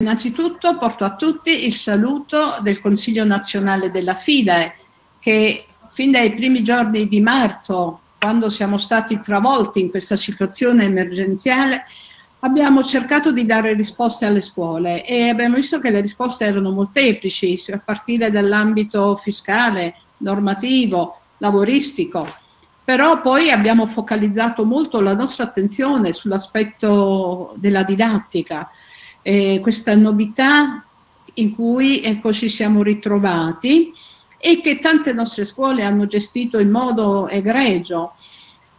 innanzitutto porto a tutti il saluto del Consiglio nazionale della FIDE che fin dai primi giorni di marzo, quando siamo stati travolti in questa situazione emergenziale, abbiamo cercato di dare risposte alle scuole e abbiamo visto che le risposte erano molteplici, a partire dall'ambito fiscale, normativo, lavoristico, però poi abbiamo focalizzato molto la nostra attenzione sull'aspetto della didattica, eh, questa novità in cui ecco, ci siamo ritrovati e che tante nostre scuole hanno gestito in modo egregio.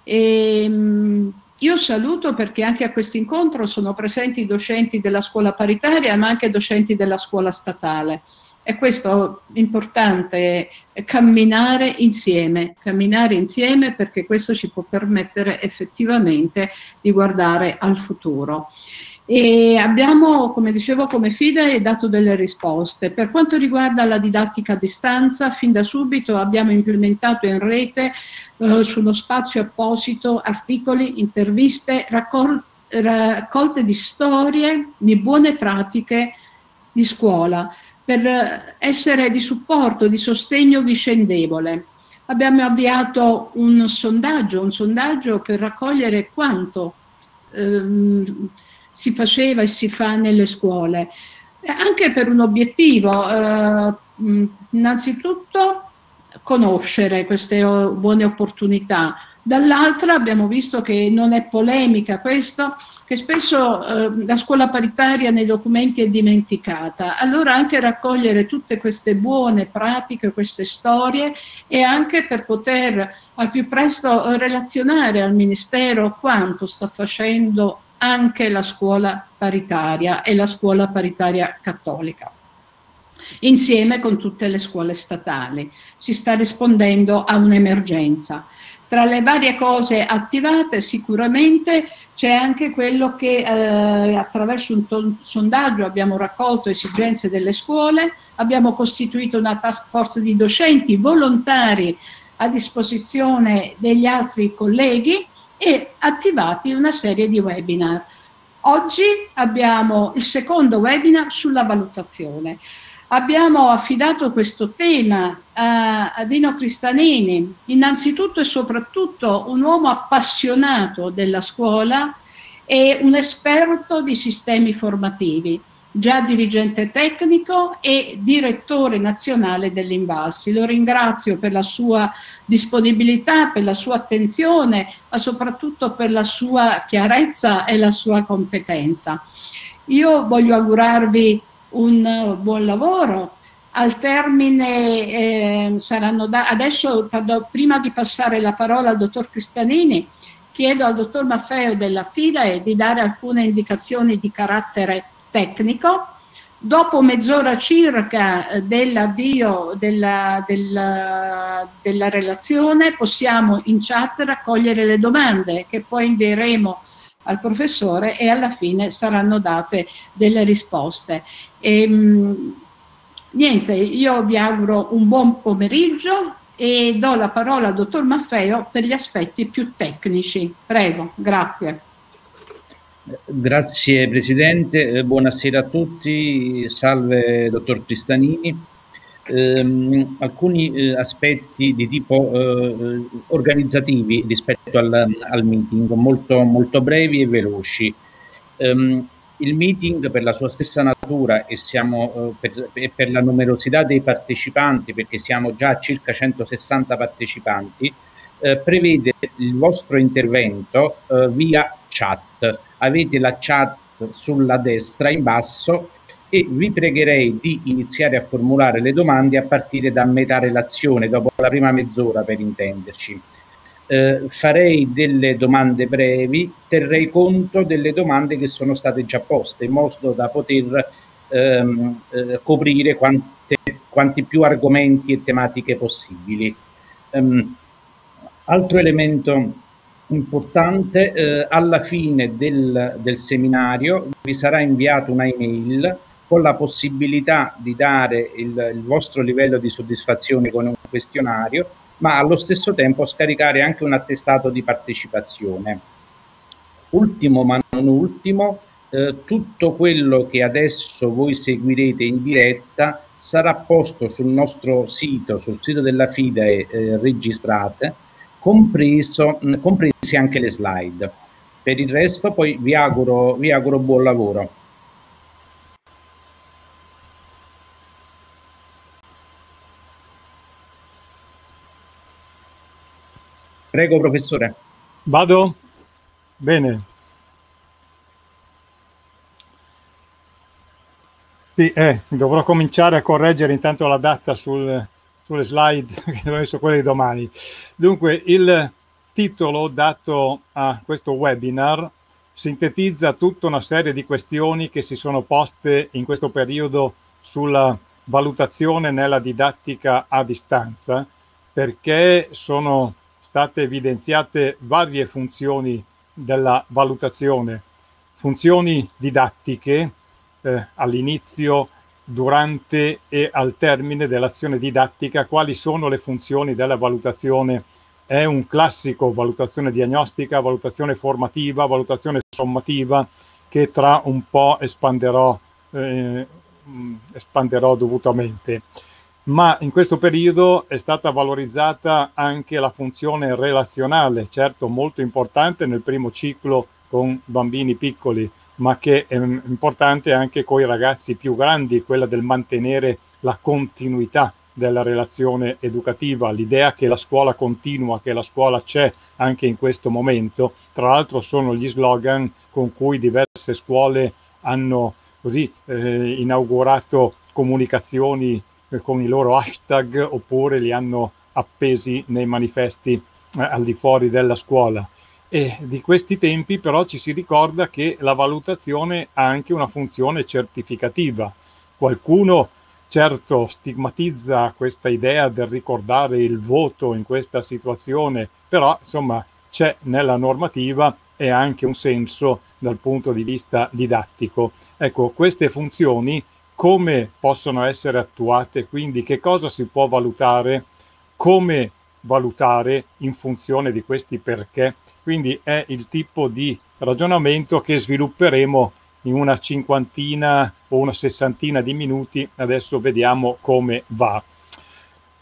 E, ehm, io saluto perché anche a questo incontro sono presenti docenti della scuola paritaria ma anche docenti della scuola statale. E questo è importante, camminare insieme, camminare insieme perché questo ci può permettere effettivamente di guardare al futuro. E abbiamo, come dicevo, come FIDE dato delle risposte. Per quanto riguarda la didattica a distanza, fin da subito abbiamo implementato in rete eh, su uno spazio apposito articoli, interviste, raccol raccolte di storie, di buone pratiche di scuola, per essere di supporto, di sostegno vicendevole. Abbiamo avviato un sondaggio, un sondaggio per raccogliere quanto ehm, si faceva e si fa nelle scuole, anche per un obiettivo, eh, innanzitutto conoscere queste buone opportunità, dall'altra abbiamo visto che non è polemica questo, che spesso eh, la scuola paritaria nei documenti è dimenticata, allora anche raccogliere tutte queste buone pratiche, queste storie e anche per poter al più presto relazionare al Ministero quanto sta facendo anche la scuola paritaria e la scuola paritaria cattolica insieme con tutte le scuole statali. Si sta rispondendo a un'emergenza. Tra le varie cose attivate sicuramente c'è anche quello che eh, attraverso un sondaggio abbiamo raccolto esigenze delle scuole, abbiamo costituito una task force di docenti volontari a disposizione degli altri colleghi e attivati una serie di webinar. Oggi abbiamo il secondo webinar sulla valutazione. Abbiamo affidato questo tema a, Dino Cristanini, innanzitutto e soprattutto un uomo appassionato della scuola e un esperto di sistemi formativi già dirigente tecnico e direttore nazionale dell'Invalsi. Lo ringrazio per la sua disponibilità, per la sua attenzione, ma soprattutto per la sua chiarezza e la sua competenza. Io voglio augurarvi un buon lavoro. Al termine eh, saranno da adesso, prima di passare la parola al dottor Cristanini, chiedo al dottor Maffeo della fila di dare alcune indicazioni di carattere tecnico. Dopo mezz'ora circa eh, dell'avvio della, della, della, relazione possiamo in chat raccogliere le domande che poi invieremo al professore e alla fine saranno date delle risposte. E, ehm, niente, io vi auguro un buon pomeriggio e do la parola al dottor Maffeo per gli aspetti più tecnici. Prego, grazie. Grazie Presidente, eh, buonasera a tutti, salve Dottor Cristanini. Eh, alcuni eh, aspetti di tipo eh, organizzativi rispetto al, al, meeting, molto, molto brevi e veloci. Um, il meeting per la sua stessa natura e siamo, eh, per, per, la numerosità dei partecipanti, perché siamo già a circa 160 partecipanti, eh, prevede il vostro intervento via chat avete la chat sulla destra in basso e vi pregherei di iniziare a formulare le domande a partire da metà relazione, dopo la prima mezz'ora per intenderci. Eh, farei delle domande brevi, terrei conto delle domande che sono state già poste, in modo da poter ehm, eh, coprire quante, quanti più argomenti e tematiche possibili. Um, altro elemento importante, eh, alla fine del, del, seminario vi sarà inviata una email con la possibilità di dare il, il, vostro livello di soddisfazione con un questionario, ma allo stesso tempo scaricare anche un attestato di partecipazione. Ultimo ma non ultimo, eh, tutto quello che adesso voi seguirete in diretta sarà posto sul nostro sito, sul sito della FIDE eh, registrate, compreso, mh, compresi anche le slide. Per il resto poi vi auguro, vi auguro buon lavoro. Prego professore. Vado? Bene. Sì, eh, dovrò cominciare a correggere intanto la data sul, sulle slide che ho messo quelle di domani. Dunque, il titolo dato a questo webinar sintetizza tutta una serie di questioni che si sono poste in questo periodo sulla valutazione nella didattica a distanza, perché sono state evidenziate varie funzioni della valutazione, funzioni didattiche, eh, all'inizio, durante e al termine dell'azione didattica quali sono le funzioni della valutazione. È un classico valutazione diagnostica, valutazione formativa, valutazione sommativa che tra un po' espanderò, eh, espanderò dovutamente. Ma in questo periodo è stata valorizzata anche la funzione relazionale, certo molto importante nel primo ciclo con bambini piccoli, ma che è importante anche con i ragazzi più grandi, quella del mantenere la continuità della relazione educativa, l'idea che la scuola continua, che la scuola c'è anche in questo momento. Tra l'altro sono gli slogan con cui diverse scuole hanno così eh, inaugurato comunicazioni eh, con i loro hashtag oppure li hanno appesi nei manifesti eh, al di fuori della scuola. E di questi tempi però ci si ricorda che la valutazione ha anche una funzione certificativa. Qualcuno certo stigmatizza questa idea del ricordare il voto in questa situazione, però insomma c'è nella normativa e anche un senso dal punto di vista didattico. Ecco, queste funzioni come possono essere attuate, quindi che cosa si può valutare, come valutare in funzione di questi perché? Quindi è il tipo di ragionamento che svilupperemo in una cinquantina o una sessantina di minuti. Adesso vediamo come va.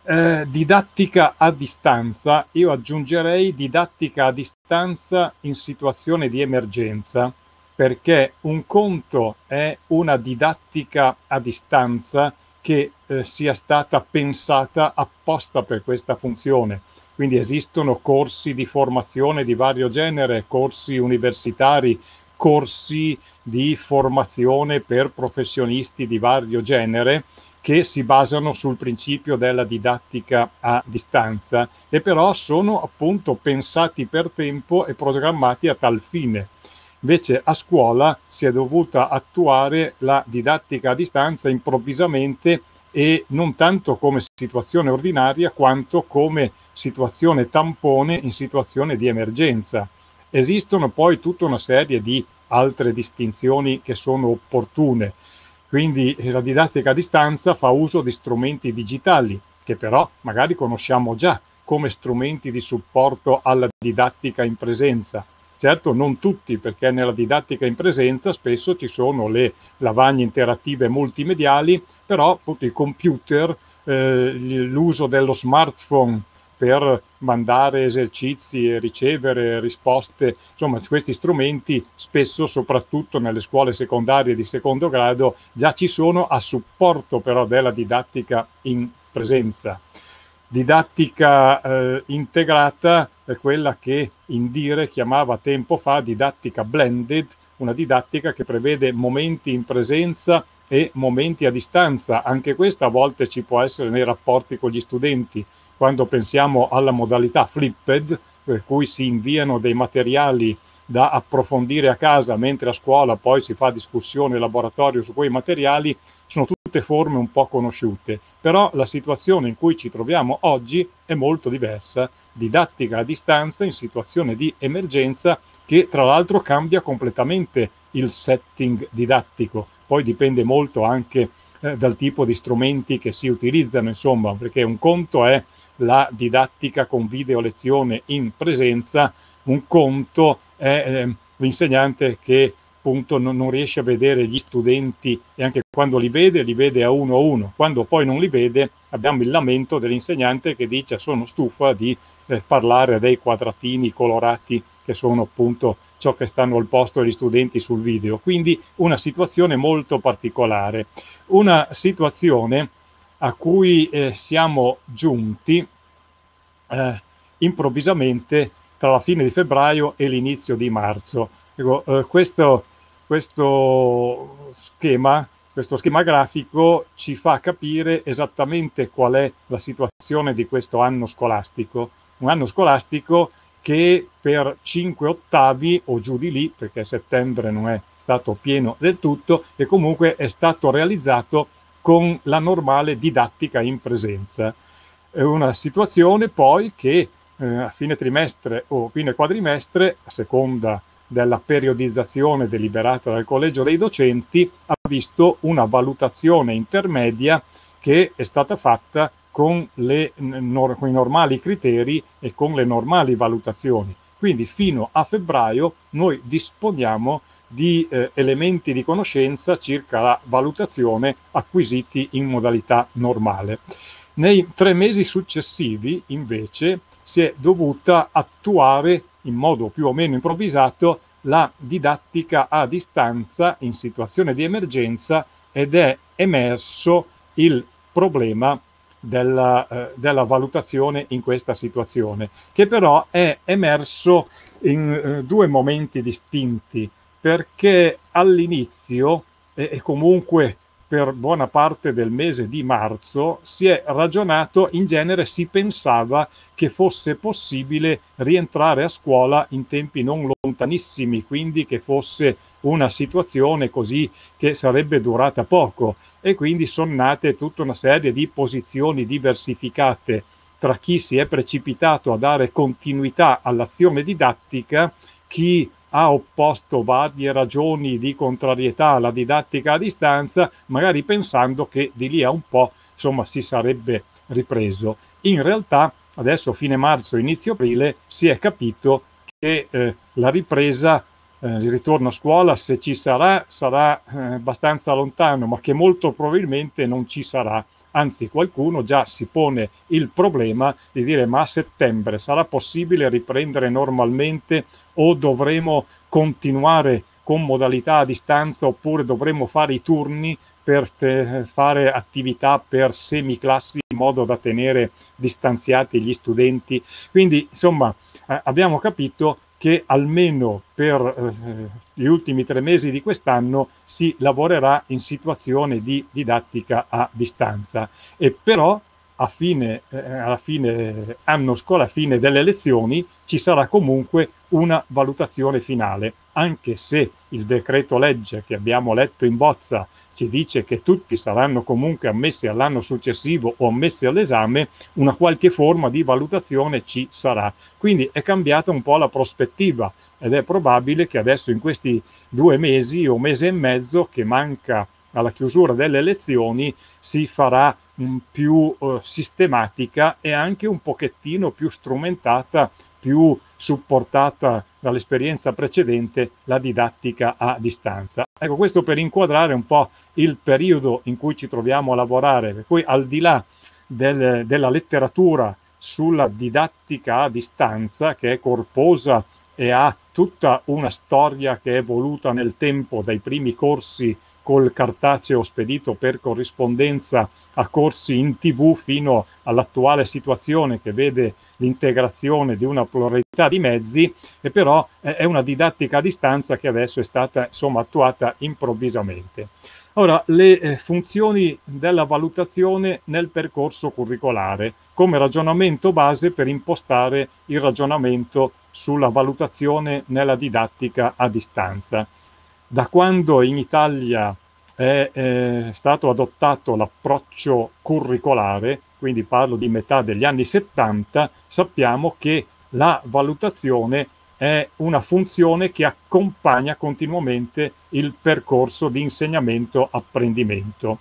Eh, didattica a distanza, io aggiungerei didattica a distanza in situazione di emergenza, perché un conto è una didattica a distanza che eh, sia stata pensata apposta per questa funzione quindi esistono corsi di formazione di vario genere, corsi universitari, corsi di formazione per professionisti di vario genere che si basano sul principio della didattica a distanza e però sono appunto pensati per tempo e programmati a tal fine. Invece a scuola si è dovuta attuare la didattica a distanza improvvisamente e non tanto come situazione ordinaria quanto come situazione tampone in situazione di emergenza. Esistono poi tutta una serie di altre distinzioni che sono opportune. Quindi eh, la didattica a distanza fa uso di strumenti digitali, che però magari conosciamo già come strumenti di supporto alla didattica in presenza. Certo non tutti, perché nella didattica in presenza spesso ci sono le lavagne interattive multimediali, però appunto, i computer, eh, l'uso dello smartphone per mandare esercizi e ricevere risposte, insomma questi strumenti spesso soprattutto nelle scuole secondarie di secondo grado già ci sono a supporto però della didattica in presenza. Didattica eh, integrata è quella che Indire chiamava tempo fa didattica blended, una didattica che prevede momenti in presenza e momenti a distanza. Anche questa a volte ci può essere nei rapporti con gli studenti quando pensiamo alla modalità flipped, per cui si inviano dei materiali da approfondire a casa mentre a scuola poi si fa discussione laboratorio su quei materiali, sono tutte forme un po' conosciute, però la situazione in cui ci troviamo oggi è molto diversa, didattica a distanza in situazione di emergenza che tra l'altro cambia completamente il setting didattico, poi dipende molto anche eh, dal tipo di strumenti che si utilizzano, insomma, perché un conto è la didattica con video lezione in presenza, un conto è eh, l'insegnante che appunto non, non, riesce a vedere gli studenti e anche quando li vede, li vede a uno a uno. Quando poi non li vede abbiamo il lamento dell'insegnante che dice sono stufa di eh, parlare dei quadratini colorati che sono appunto ciò che stanno al posto degli studenti sul video. Quindi una situazione molto particolare, una situazione a cui eh, siamo giunti eh, improvvisamente tra la fine di febbraio e l'inizio di marzo. Ecco, eh, questo, questo, schema, questo schema grafico ci fa capire esattamente qual è la situazione di questo anno scolastico. Un anno scolastico che per 5 ottavi o giù di lì, perché settembre non è stato pieno del tutto, e comunque è stato realizzato con la normale didattica in presenza. È una situazione poi che eh, a fine trimestre o fine quadrimestre, a seconda della periodizzazione deliberata dal collegio dei docenti, ha visto una valutazione intermedia che è stata fatta con, le, con i normali criteri e con le normali valutazioni. Quindi fino a febbraio noi disponiamo di eh, elementi di conoscenza circa la valutazione acquisiti in modalità normale. Nei tre mesi successivi, invece, si è dovuta attuare in modo più o meno improvvisato la didattica a distanza in situazione di emergenza ed è emerso il problema della, eh, della valutazione in questa situazione, che però è emerso in eh, due momenti distinti, perché all'inizio e, comunque per buona parte del mese di marzo si è ragionato, in genere si pensava che fosse possibile rientrare a scuola in tempi non lontanissimi, quindi che fosse una situazione così che sarebbe durata poco. E quindi sono nate tutta una serie di posizioni diversificate tra chi si è precipitato a dare continuità all'azione didattica, chi ha opposto varie ragioni di contrarietà alla didattica a distanza, magari pensando che di lì a un po' insomma si sarebbe ripreso. In realtà adesso fine marzo, inizio aprile si è capito che eh, la ripresa, eh, il ritorno a scuola, se ci sarà, sarà eh, abbastanza lontano, ma che molto probabilmente non ci sarà. Anzi, qualcuno già si pone il problema di dire ma a settembre sarà possibile riprendere normalmente o dovremo continuare con modalità a distanza oppure dovremo fare i turni per fare attività per semiclassi in modo da tenere distanziati gli studenti. Quindi, insomma, eh, abbiamo capito che almeno per eh, gli ultimi tre mesi di quest'anno si lavorerà in situazione di didattica a distanza e però a fine, eh, alla fine anno scuola, a fine delle lezioni, ci sarà comunque una valutazione finale, anche se il decreto legge che abbiamo letto in bozza ci dice che tutti saranno comunque ammessi all'anno successivo o ammessi all'esame, una qualche forma di valutazione ci sarà. Quindi è cambiata un po' la prospettiva ed è probabile che adesso in questi due mesi o mese e mezzo che manca alla chiusura delle lezioni si farà più eh, sistematica e anche un pochettino più strumentata, più supportata dall'esperienza precedente la didattica a distanza. Ecco, questo per inquadrare un po' il periodo in cui ci troviamo a lavorare, per cui al di là del, della letteratura sulla didattica a distanza, che è corposa e ha tutta una storia che è evoluta nel tempo dai primi corsi col cartaceo spedito per corrispondenza a corsi in tv fino all'attuale situazione che vede l'integrazione di una pluralità di mezzi e però è una didattica a distanza che adesso è stata insomma attuata improvvisamente. Ora, le eh, funzioni della valutazione nel percorso curricolare come ragionamento base per impostare il ragionamento sulla valutazione nella didattica a distanza da quando in Italia è, è stato adottato l'approccio curricolare, quindi parlo di metà degli anni 70, sappiamo che la valutazione è una funzione che accompagna continuamente il percorso di insegnamento-apprendimento.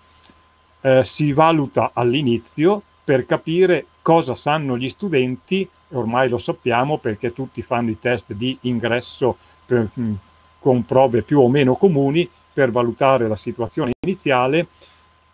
Eh, si valuta all'inizio per capire cosa sanno gli studenti, ormai lo sappiamo perché tutti fanno i test di ingresso per, con prove più o meno comuni per valutare la situazione iniziale,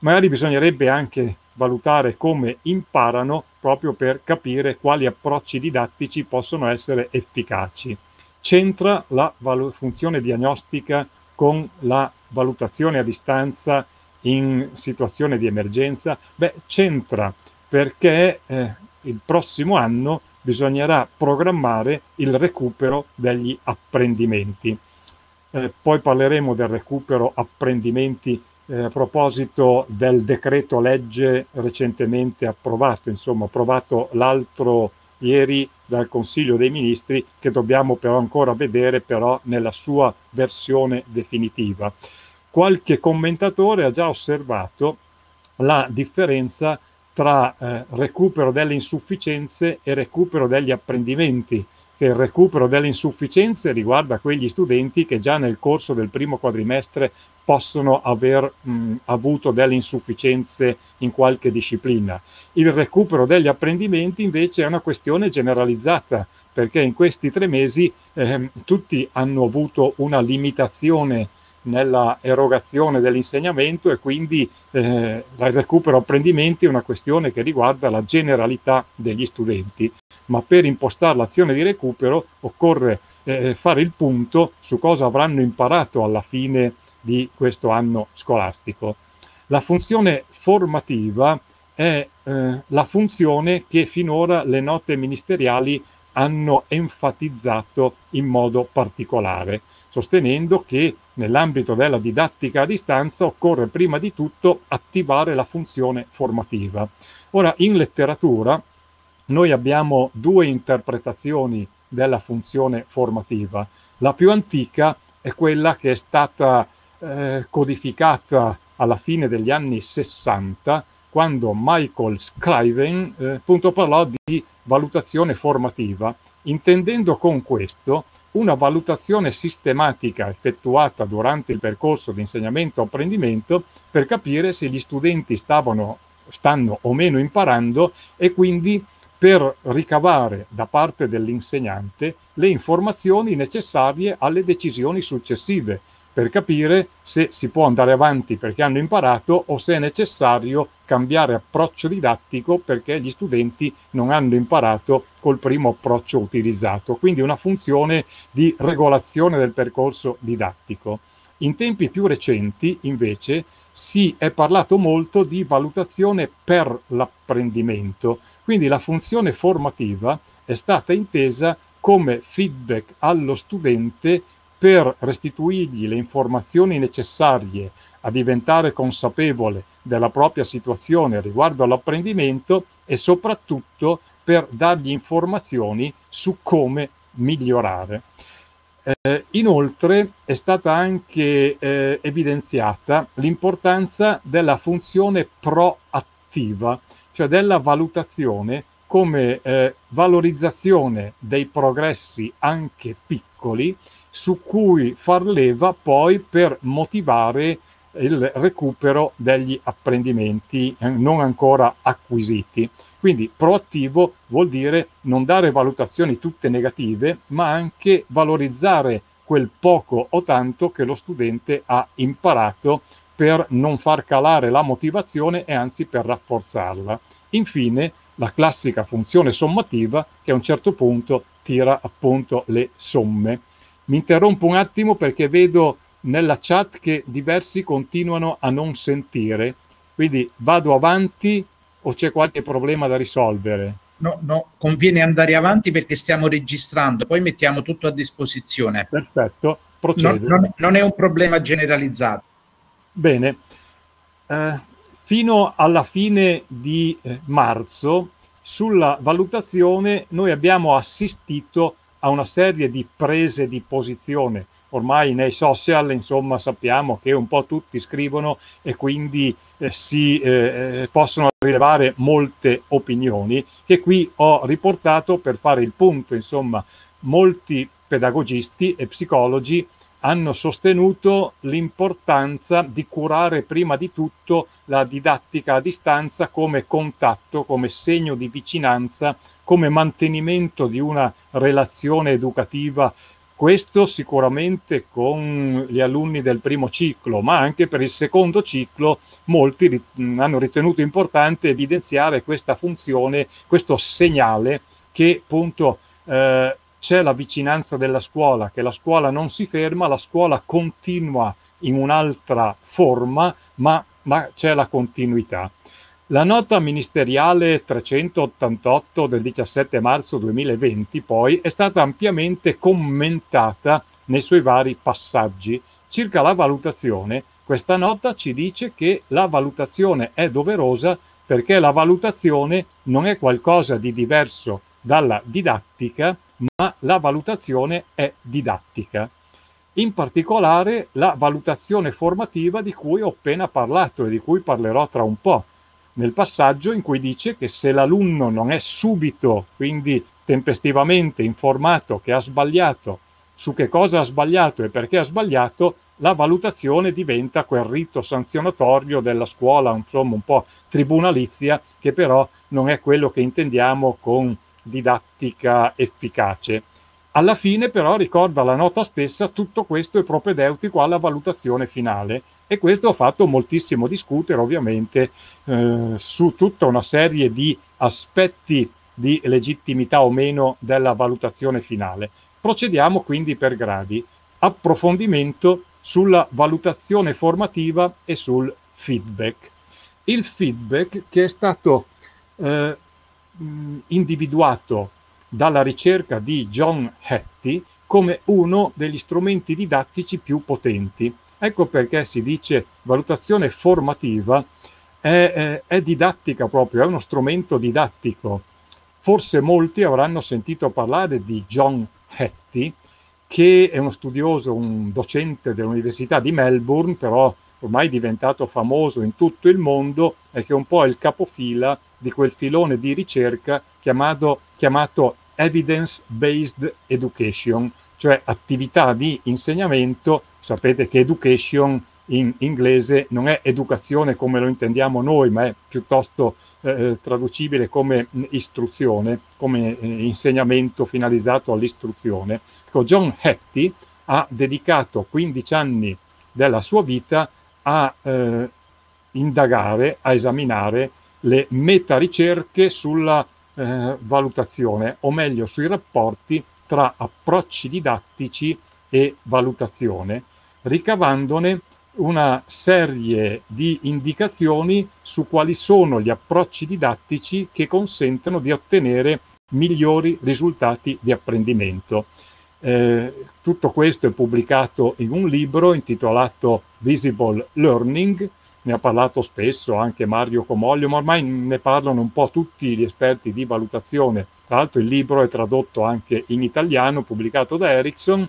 magari bisognerebbe anche valutare come imparano proprio per capire quali approcci didattici possono essere efficaci. C'entra la funzione diagnostica con la valutazione a distanza in situazione di emergenza? Beh, c'entra perché eh, il prossimo anno bisognerà programmare il recupero degli apprendimenti. Eh, poi parleremo del recupero apprendimenti eh, a proposito del decreto legge recentemente approvato, insomma approvato l'altro ieri dal Consiglio dei Ministri che dobbiamo però ancora vedere però nella sua versione definitiva. Qualche commentatore ha già osservato la differenza tra eh, recupero delle insufficienze e recupero degli apprendimenti, che il recupero delle insufficienze riguarda quegli studenti che già nel corso del primo quadrimestre possono aver mh, avuto delle insufficienze in qualche disciplina. Il recupero degli apprendimenti invece è una questione generalizzata, perché in questi tre mesi eh, tutti hanno avuto una limitazione nella erogazione dell'insegnamento e quindi eh, il recupero apprendimenti è una questione che riguarda la generalità degli studenti, ma per impostare l'azione di recupero occorre eh, fare il punto su cosa avranno imparato alla fine di questo anno scolastico. La funzione formativa è eh, la funzione che finora le note ministeriali hanno enfatizzato in modo particolare, sostenendo che nell'ambito della didattica a distanza occorre prima di tutto attivare la funzione formativa. Ora, in letteratura noi abbiamo due interpretazioni della funzione formativa. La più antica è quella che è stata eh, codificata alla fine degli anni 60 quando Michael Scriven eh, parlò di valutazione formativa, intendendo con questo una valutazione sistematica effettuata durante il percorso di insegnamento-apprendimento per capire se gli studenti stavano, stanno o meno imparando e quindi per ricavare da parte dell'insegnante le informazioni necessarie alle decisioni successive, per capire se si può andare avanti perché hanno imparato o se è necessario cambiare approccio didattico perché gli studenti non hanno imparato col primo approccio utilizzato. Quindi una funzione di regolazione del percorso didattico. In tempi più recenti, invece, si è parlato molto di valutazione per l'apprendimento. Quindi la funzione formativa è stata intesa come feedback allo studente per restituirgli le informazioni necessarie a diventare consapevole della propria situazione riguardo all'apprendimento e soprattutto per dargli informazioni su come migliorare. Eh, inoltre è stata anche eh, evidenziata l'importanza della funzione proattiva, cioè della valutazione come eh, valorizzazione dei progressi anche piccoli su cui far leva poi per motivare il recupero degli apprendimenti eh, non ancora acquisiti. Quindi proattivo vuol dire non dare valutazioni tutte negative, ma anche valorizzare quel poco o tanto che lo studente ha imparato per non far calare la motivazione e anzi per rafforzarla. Infine, la classica funzione sommativa che a un certo punto tira appunto le somme. Mi interrompo un attimo perché vedo nella chat che diversi continuano a non sentire, quindi vado avanti o c'è qualche problema da risolvere? No, no, conviene andare avanti perché stiamo registrando, poi mettiamo tutto a disposizione. Perfetto, procedo. Non, non, non è un problema generalizzato. Bene, eh, fino alla fine di eh, marzo sulla valutazione noi abbiamo assistito a una serie di prese di posizione. Ormai nei social, insomma, sappiamo che un po' tutti scrivono e quindi eh, si eh, eh, possono rilevare molte opinioni che qui ho riportato per fare il punto, insomma, molti pedagogisti e psicologi hanno sostenuto l'importanza di curare prima di tutto la didattica a distanza come contatto, come segno di vicinanza, come mantenimento di una relazione educativa Questo sicuramente con gli alunni del primo ciclo, ma anche per il secondo ciclo molti rit- hanno ritenuto importante evidenziare questa funzione, questo segnale che appunto eh, c'è la vicinanza della scuola, che la scuola non si ferma, la scuola continua in un'altra forma, ma, ma c'è la continuità. La nota ministeriale 388 del 17 marzo 2020 poi è stata ampiamente commentata nei suoi vari passaggi. Circa la valutazione, questa nota ci dice che la valutazione è doverosa perché la valutazione non è qualcosa di diverso dalla didattica, ma la valutazione è didattica. In particolare la valutazione formativa di cui ho appena parlato e di cui parlerò tra un po' nel passaggio in cui dice che se l'alunno non è subito, quindi tempestivamente informato che ha sbagliato, su che cosa ha sbagliato e perché ha sbagliato, la valutazione diventa quel rito sanzionatorio della scuola, insomma un po' tribunalizia, che però non è quello che intendiamo con didattica efficace. Alla fine però ricorda la nota stessa tutto questo è propedeutico alla valutazione finale e questo ha fatto moltissimo discutere ovviamente eh, su tutta una serie di aspetti di legittimità o meno della valutazione finale. Procediamo quindi per gradi. Approfondimento sulla valutazione formativa e sul feedback. Il feedback che è stato eh, individuato dalla ricerca di John Hattie come uno degli strumenti didattici più potenti. Ecco perché si dice valutazione formativa è, è, è didattica proprio, è uno strumento didattico. Forse molti avranno sentito parlare di John Hattie, che è uno studioso, un docente dell'Università di Melbourne, però ormai diventato famoso in tutto il mondo e che è un po' il capofila di quel filone di ricerca chiamato, chiamato evidence-based education, cioè attività di insegnamento. Sapete che education in inglese non è educazione come lo intendiamo noi, ma è piuttosto eh, traducibile come istruzione, come eh, insegnamento finalizzato all'istruzione. Ecco, John Hattie ha dedicato 15 anni della sua vita a eh, indagare, a esaminare le meta-ricerche sulla eh, valutazione, o meglio sui rapporti tra approcci didattici e valutazione, ricavandone una serie di indicazioni su quali sono gli approcci didattici che consentono di ottenere migliori risultati di apprendimento. Eh, tutto questo è pubblicato in un libro intitolato Visible Learning, ne ha parlato spesso anche Mario Comoglio, ma ormai ne parlano un po' tutti gli esperti di valutazione. Tra l'altro il libro è tradotto anche in italiano, pubblicato da Ericsson,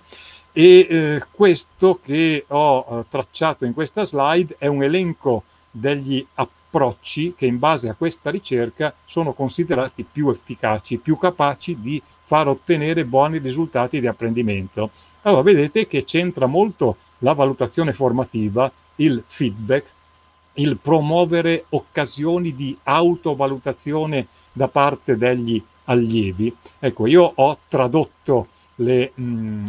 e eh, questo che ho eh, tracciato in questa slide è un elenco degli approcci che in base a questa ricerca sono considerati più efficaci, più capaci di far ottenere buoni risultati di apprendimento. Allora vedete che c'entra molto la valutazione formativa, il feedback, il promuovere occasioni di autovalutazione da parte degli allievi. Ecco, io ho tradotto le, mh,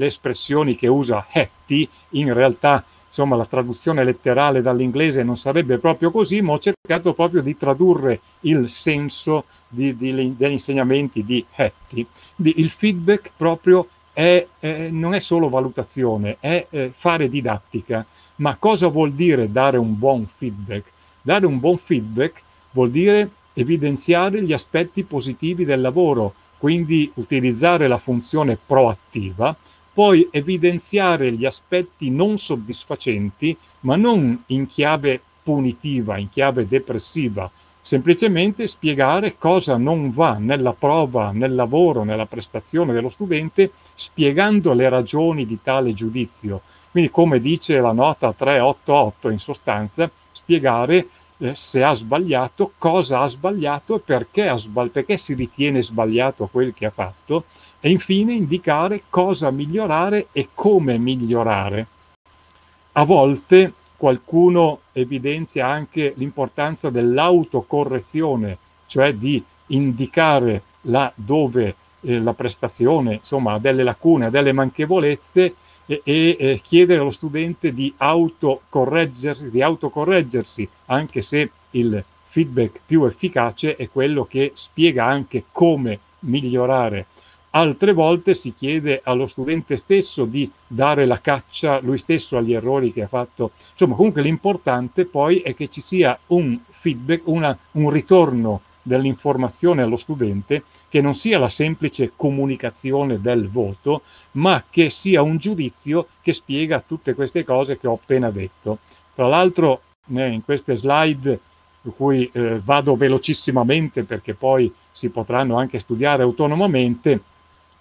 le espressioni che usa Hattie, in realtà insomma la traduzione letterale dall'inglese non sarebbe proprio così, ma ho cercato proprio di tradurre il senso di, di, degli insegnamenti di Hattie. il feedback proprio è, è, non è solo valutazione, è, è fare didattica. Ma cosa vuol dire dare un buon feedback? Dare un buon feedback vuol dire evidenziare gli aspetti positivi del lavoro, quindi utilizzare la funzione proattiva, poi evidenziare gli aspetti non soddisfacenti, ma non in chiave punitiva, in chiave depressiva, semplicemente spiegare cosa non va nella prova, nel lavoro, nella prestazione dello studente, spiegando le ragioni di tale giudizio, quindi come dice la nota 388 in sostanza, spiegare eh, se ha sbagliato, cosa ha sbagliato e perché, ha sbagli- perché si ritiene sbagliato quel che ha fatto e infine indicare cosa migliorare e come migliorare. A volte qualcuno evidenzia anche l'importanza dell'autocorrezione, cioè di indicare là dove eh, la prestazione insomma, ha delle lacune, ha delle manchevolezze e, e, e chiedere allo studente di autocorreggersi, di autocorreggersi, anche se il feedback più efficace è quello che spiega anche come migliorare. Altre volte si chiede allo studente stesso di dare la caccia lui stesso agli errori che ha fatto. Insomma, comunque l'importante poi è che ci sia un feedback, una, un ritorno dell'informazione allo studente che non sia la semplice comunicazione del voto, ma che sia un giudizio che spiega tutte queste cose che ho appena detto. Tra l'altro, eh, in queste slide, su cui eh, vado velocissimamente perché poi si potranno anche studiare autonomamente,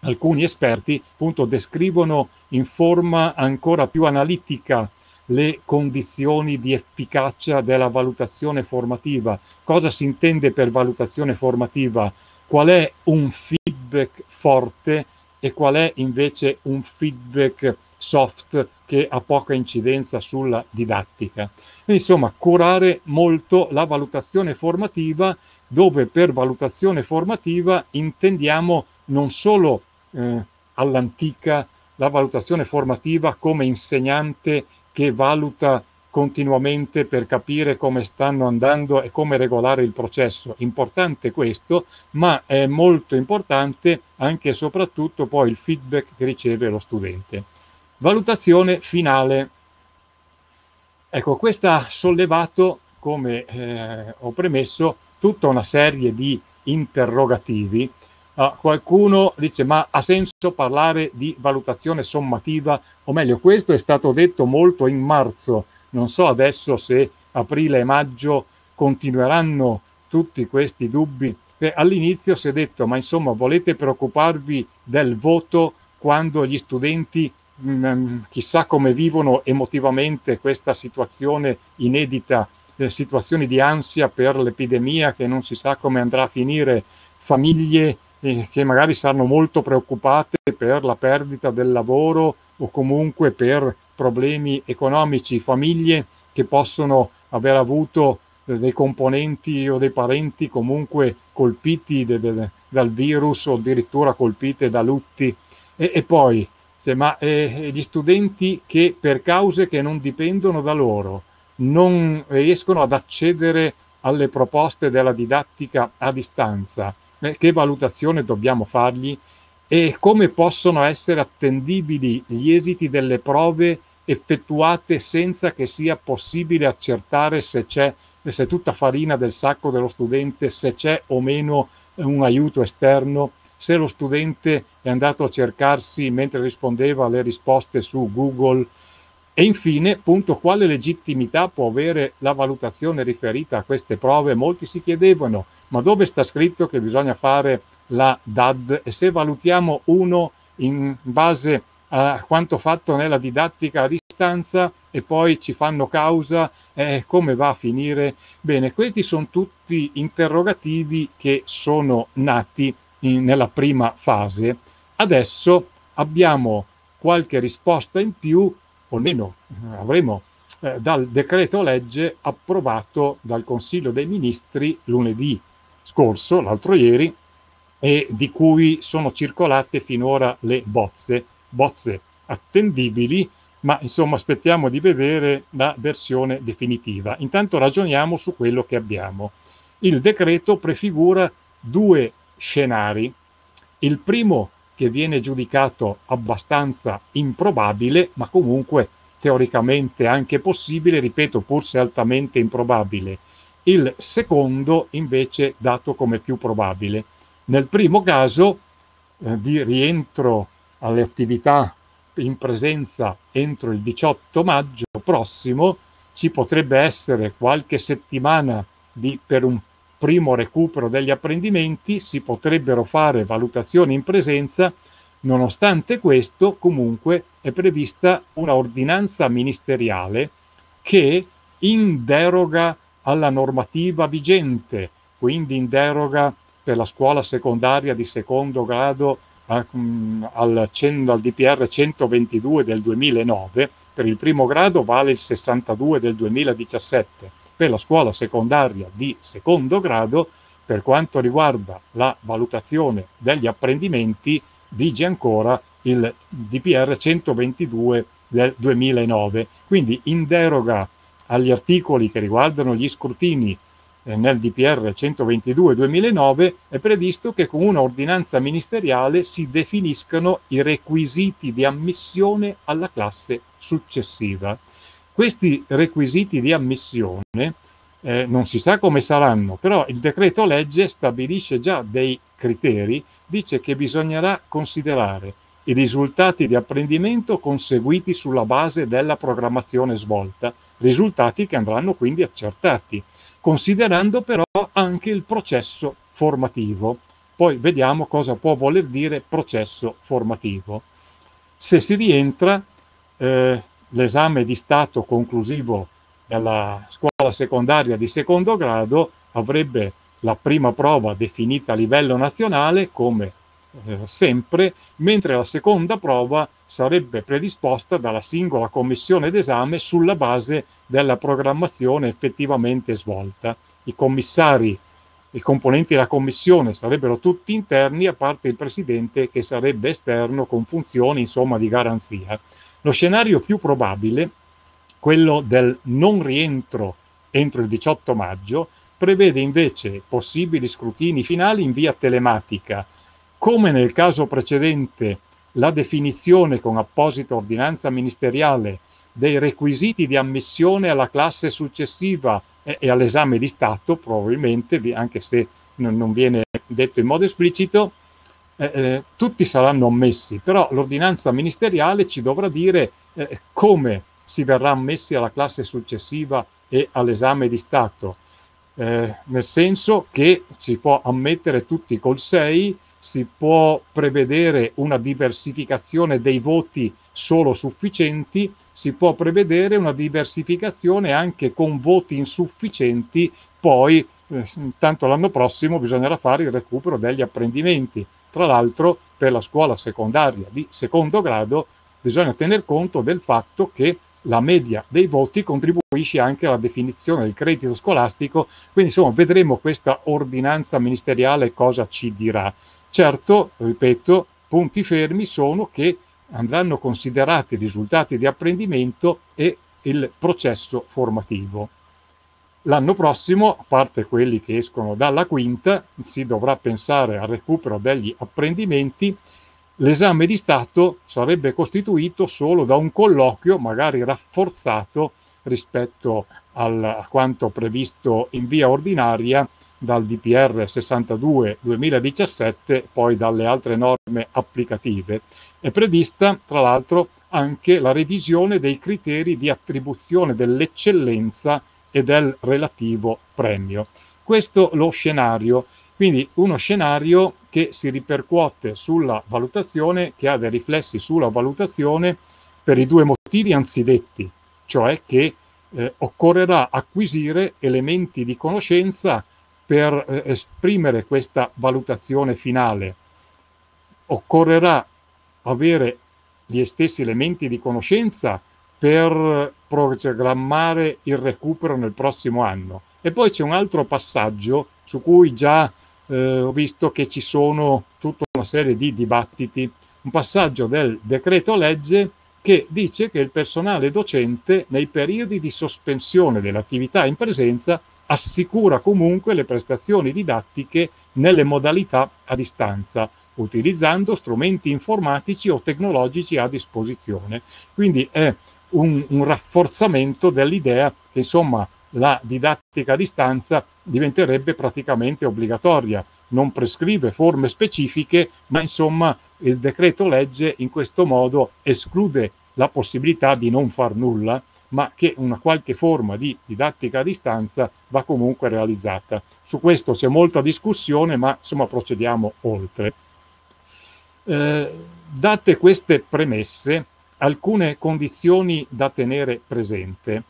alcuni esperti appunto descrivono in forma ancora più analitica le condizioni di efficacia della valutazione formativa. Cosa si intende per valutazione formativa? Qual è un feedback forte e qual è invece un feedback soft che ha poca incidenza sulla didattica. Insomma, curare molto la valutazione formativa, dove per valutazione formativa intendiamo non solo eh, all'antica la valutazione formativa come insegnante che valuta continuamente per capire come stanno andando e come regolare il processo. Importante questo, ma è molto importante anche e soprattutto poi il feedback che riceve lo studente. Valutazione finale. Ecco, questa ha sollevato, come eh, ho premesso, tutta una serie di interrogativi. Uh, qualcuno dice, ma ha senso parlare di valutazione sommativa? O meglio, questo è stato detto molto in marzo non so adesso se aprile e maggio continueranno tutti questi dubbi. all'inizio si è detto, ma insomma, volete preoccuparvi del voto quando gli studenti mh, mm, chissà come vivono emotivamente questa situazione inedita, eh, situazioni di ansia per l'epidemia che non si sa come andrà a finire, famiglie eh, che magari saranno molto preoccupate per la perdita del lavoro o comunque per problemi economici, famiglie che possono aver avuto eh, dei componenti o dei parenti comunque colpiti de, de, dal virus o addirittura colpite da lutti. E, e poi, se, ma eh, gli studenti che per cause che non dipendono da loro non riescono ad accedere alle proposte della didattica a distanza, eh, che valutazione dobbiamo fargli e come possono essere attendibili gli esiti delle prove effettuate senza che sia possibile accertare se c'è se tutta farina del sacco dello studente, se c'è o meno un aiuto esterno, se lo studente è andato a cercarsi mentre rispondeva alle risposte su Google e infine, appunto, quale legittimità può avere la valutazione riferita a queste prove? Molti si chiedevano, ma dove sta scritto che bisogna fare la DAD e se valutiamo uno in base a quanto fatto nella didattica a distanza e poi ci fanno causa, eh, come va a finire? Bene, questi sono tutti interrogativi che sono nati in, nella prima fase. Adesso abbiamo qualche risposta in più, o almeno eh, avremo eh, dal decreto legge approvato dal Consiglio dei Ministri lunedì scorso, l'altro ieri, e di cui sono circolate finora le bozze bozze attendibili, ma insomma aspettiamo di vedere la versione definitiva. Intanto ragioniamo su quello che abbiamo. Il decreto prefigura due scenari. Il primo che viene giudicato abbastanza improbabile, ma comunque teoricamente anche possibile, ripeto, pur se altamente improbabile. Il secondo invece dato come più probabile. Nel primo caso eh, di rientro alle attività in presenza entro il 18 maggio prossimo, ci potrebbe essere qualche settimana di, per un primo recupero degli apprendimenti, si potrebbero fare valutazioni in presenza, nonostante questo comunque è prevista una ordinanza ministeriale che in deroga alla normativa vigente, quindi in deroga per la scuola secondaria di secondo grado al, al DPR 122 del 2009, per il primo grado vale il 62 del 2017, per la scuola secondaria di secondo grado per quanto riguarda la valutazione degli apprendimenti vige ancora il DPR 122 del 2009, quindi in deroga agli articoli che riguardano gli scrutini eh, nel DPR 122 2009 è previsto che con una ordinanza ministeriale si definiscano i requisiti di ammissione alla classe successiva. Questi requisiti di ammissione eh, non si sa come saranno, però il decreto legge stabilisce già dei criteri, dice che bisognerà considerare i risultati di apprendimento conseguiti sulla base della programmazione svolta, risultati che andranno quindi accertati, considerando però anche il processo formativo. Poi vediamo cosa può voler dire processo formativo. Se si rientra, eh, l'esame di Stato conclusivo della scuola secondaria di secondo grado avrebbe la prima prova definita a livello nazionale come eh, sempre, mentre la seconda prova sarebbe predisposta dalla singola commissione d'esame sulla base della programmazione effettivamente svolta. I commissari, i componenti della commissione sarebbero tutti interni, a parte il presidente che sarebbe esterno con funzioni insomma di garanzia. Lo scenario più probabile, quello del non rientro entro il 18 maggio, prevede invece possibili scrutini finali in via telematica. Come nel caso precedente, la definizione con apposita ordinanza ministeriale dei requisiti di ammissione alla classe successiva e, e all'esame di Stato, probabilmente, anche se non, non viene detto in modo esplicito, eh, eh, tutti saranno ammessi, però l'ordinanza ministeriale ci dovrà dire eh, come si verrà ammessi alla classe successiva e all'esame di Stato, eh, nel senso che si può ammettere tutti col 6, si può prevedere una diversificazione dei voti solo sufficienti, si può prevedere una diversificazione anche con voti insufficienti, poi eh, tanto l'anno prossimo bisognerà fare il recupero degli apprendimenti. Tra l'altro per la scuola secondaria di secondo grado bisogna tener conto del fatto che la media dei voti contribuisce anche alla definizione del credito scolastico, quindi insomma vedremo questa ordinanza ministeriale cosa ci dirà. Certo, ripeto, punti fermi sono che andranno considerati i risultati di apprendimento e il processo formativo. L'anno prossimo, a parte quelli che escono dalla quinta, si dovrà pensare al recupero degli apprendimenti. L'esame di Stato sarebbe costituito solo da un colloquio, magari rafforzato rispetto al, a quanto previsto in via ordinaria dal DPR 62 2017, poi dalle altre norme applicative. È prevista, tra l'altro, anche la revisione dei criteri di attribuzione dell'eccellenza e del relativo premio. Questo lo scenario, quindi uno scenario che si ripercuote sulla valutazione, che ha dei riflessi sulla valutazione per i due motivi anzidetti, cioè che eh, occorrerà acquisire elementi di conoscenza per eh, esprimere questa valutazione finale. Occorrerà avere gli stessi elementi di conoscenza per programmare il recupero nel prossimo anno. E poi c'è un altro passaggio su cui già eh, ho visto che ci sono tutta una serie di dibattiti, un passaggio del decreto legge che dice che il personale docente nei periodi di sospensione dell'attività in presenza assicura comunque le prestazioni didattiche nelle modalità a distanza, utilizzando strumenti informatici o tecnologici a disposizione. Quindi è un, un rafforzamento dell'idea che insomma la didattica a distanza diventerebbe praticamente obbligatoria, non prescrive forme specifiche, ma insomma il decreto legge in questo modo esclude la possibilità di non far nulla, ma che una qualche forma di didattica a distanza va comunque realizzata. Su questo c'è molta discussione, ma insomma procediamo oltre. Eh, date queste premesse, alcune condizioni da tenere presente.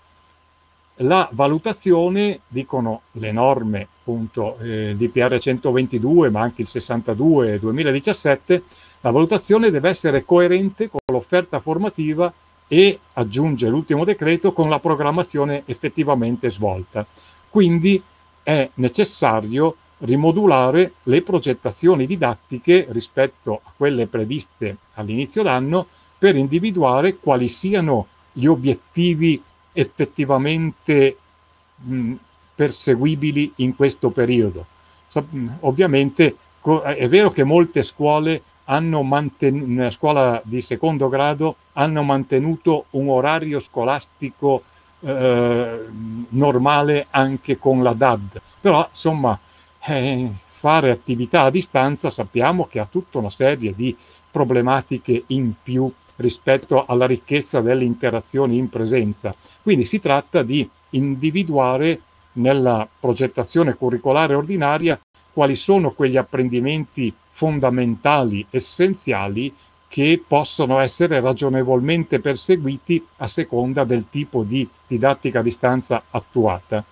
La valutazione, dicono le norme, appunto, eh, DPR 122, ma anche il 62 2017, la valutazione deve essere coerente con l'offerta formativa e, aggiunge l'ultimo decreto, con la programmazione effettivamente svolta. Quindi è necessario rimodulare le progettazioni didattiche rispetto a quelle previste all'inizio d'anno per individuare quali siano gli obiettivi effettivamente mh, perseguibili in questo periodo. Ovviamente è vero che molte scuole nella scuola di secondo grado hanno mantenuto un orario scolastico eh, normale anche con la DAD, però insomma eh, fare attività a distanza sappiamo che ha tutta una serie di problematiche in più rispetto alla ricchezza delle interazioni in presenza. Quindi si tratta di individuare nella progettazione curricolare ordinaria quali sono quegli apprendimenti fondamentali, essenziali, che possono essere ragionevolmente perseguiti a seconda del tipo di didattica a distanza attuata.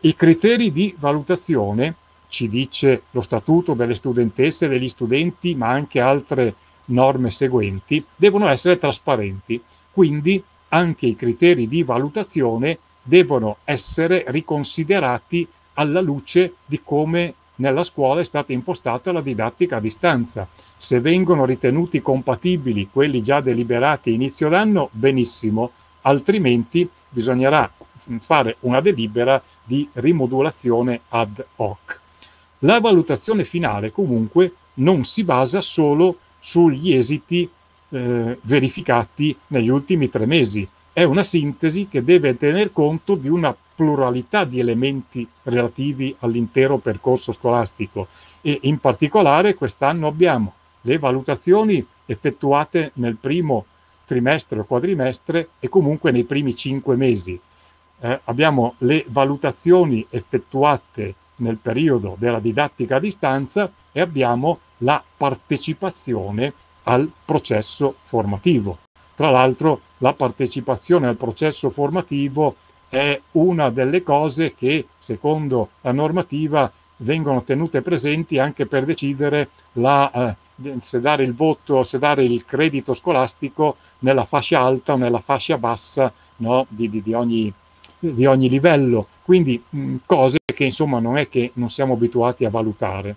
I criteri di valutazione, ci dice lo statuto delle studentesse e degli studenti, ma anche altre norme seguenti, devono essere trasparenti. Quindi anche i criteri di valutazione devono essere riconsiderati alla luce di come nella scuola è stata impostata la didattica a distanza. Se vengono ritenuti compatibili quelli già deliberati inizio d'anno, benissimo, altrimenti bisognerà fare una delibera di rimodulazione ad hoc. La valutazione finale comunque non si basa solo sugli esiti eh, verificati negli ultimi tre mesi, è una sintesi che deve tener conto di una pluralità di elementi relativi all'intero percorso scolastico e in particolare quest'anno abbiamo le valutazioni effettuate nel primo trimestre o quadrimestre e comunque nei primi cinque mesi. Eh, abbiamo le valutazioni effettuate nel periodo della didattica a distanza e abbiamo la partecipazione al processo formativo. Tra l'altro la partecipazione al processo formativo è una delle cose che, secondo la normativa, vengono tenute presenti anche per decidere la, eh, se dare il voto, se dare il credito scolastico nella fascia alta o nella fascia bassa no, di, di, di, ogni, di, ogni, livello. Quindi mh, cose che insomma non è che non siamo abituati a valutare.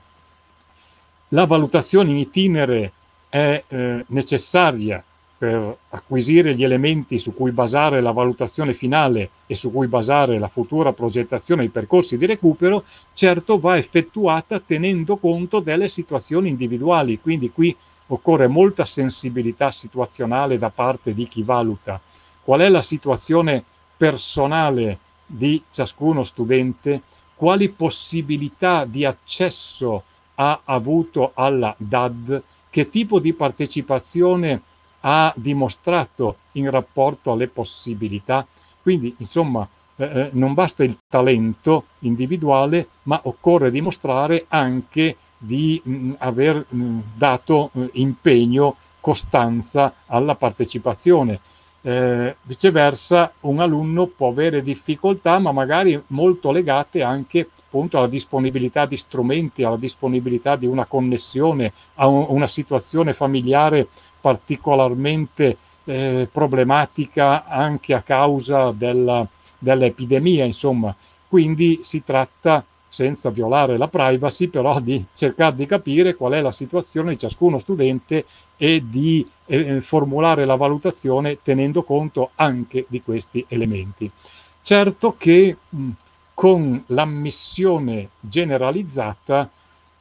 La valutazione in itinere è eh, necessaria per acquisire gli elementi su cui basare la valutazione finale e su cui basare la futura progettazione dei percorsi di recupero, certo va effettuata tenendo conto delle situazioni individuali, quindi qui occorre molta sensibilità situazionale da parte di chi valuta. Qual è la situazione personale di ciascuno studente? Quali possibilità di accesso ha avuto alla DAD? Che tipo di partecipazione ha dimostrato in rapporto alle possibilità. Quindi, insomma, eh, eh, non basta il talento individuale, ma occorre dimostrare anche di mh, mm, aver mh, mm, dato mh, impegno, costanza alla partecipazione. Eh, viceversa, un alunno può avere difficoltà, ma magari molto legate anche appunto alla disponibilità di strumenti, alla disponibilità di una connessione, a un, una situazione familiare particolarmente eh, problematica anche a causa della, dell'epidemia, insomma. Quindi si tratta, senza violare la privacy, però di cercare di capire qual è la situazione di ciascuno studente e di eh, formulare la valutazione tenendo conto anche di questi elementi. Certo che mh, con l'ammissione generalizzata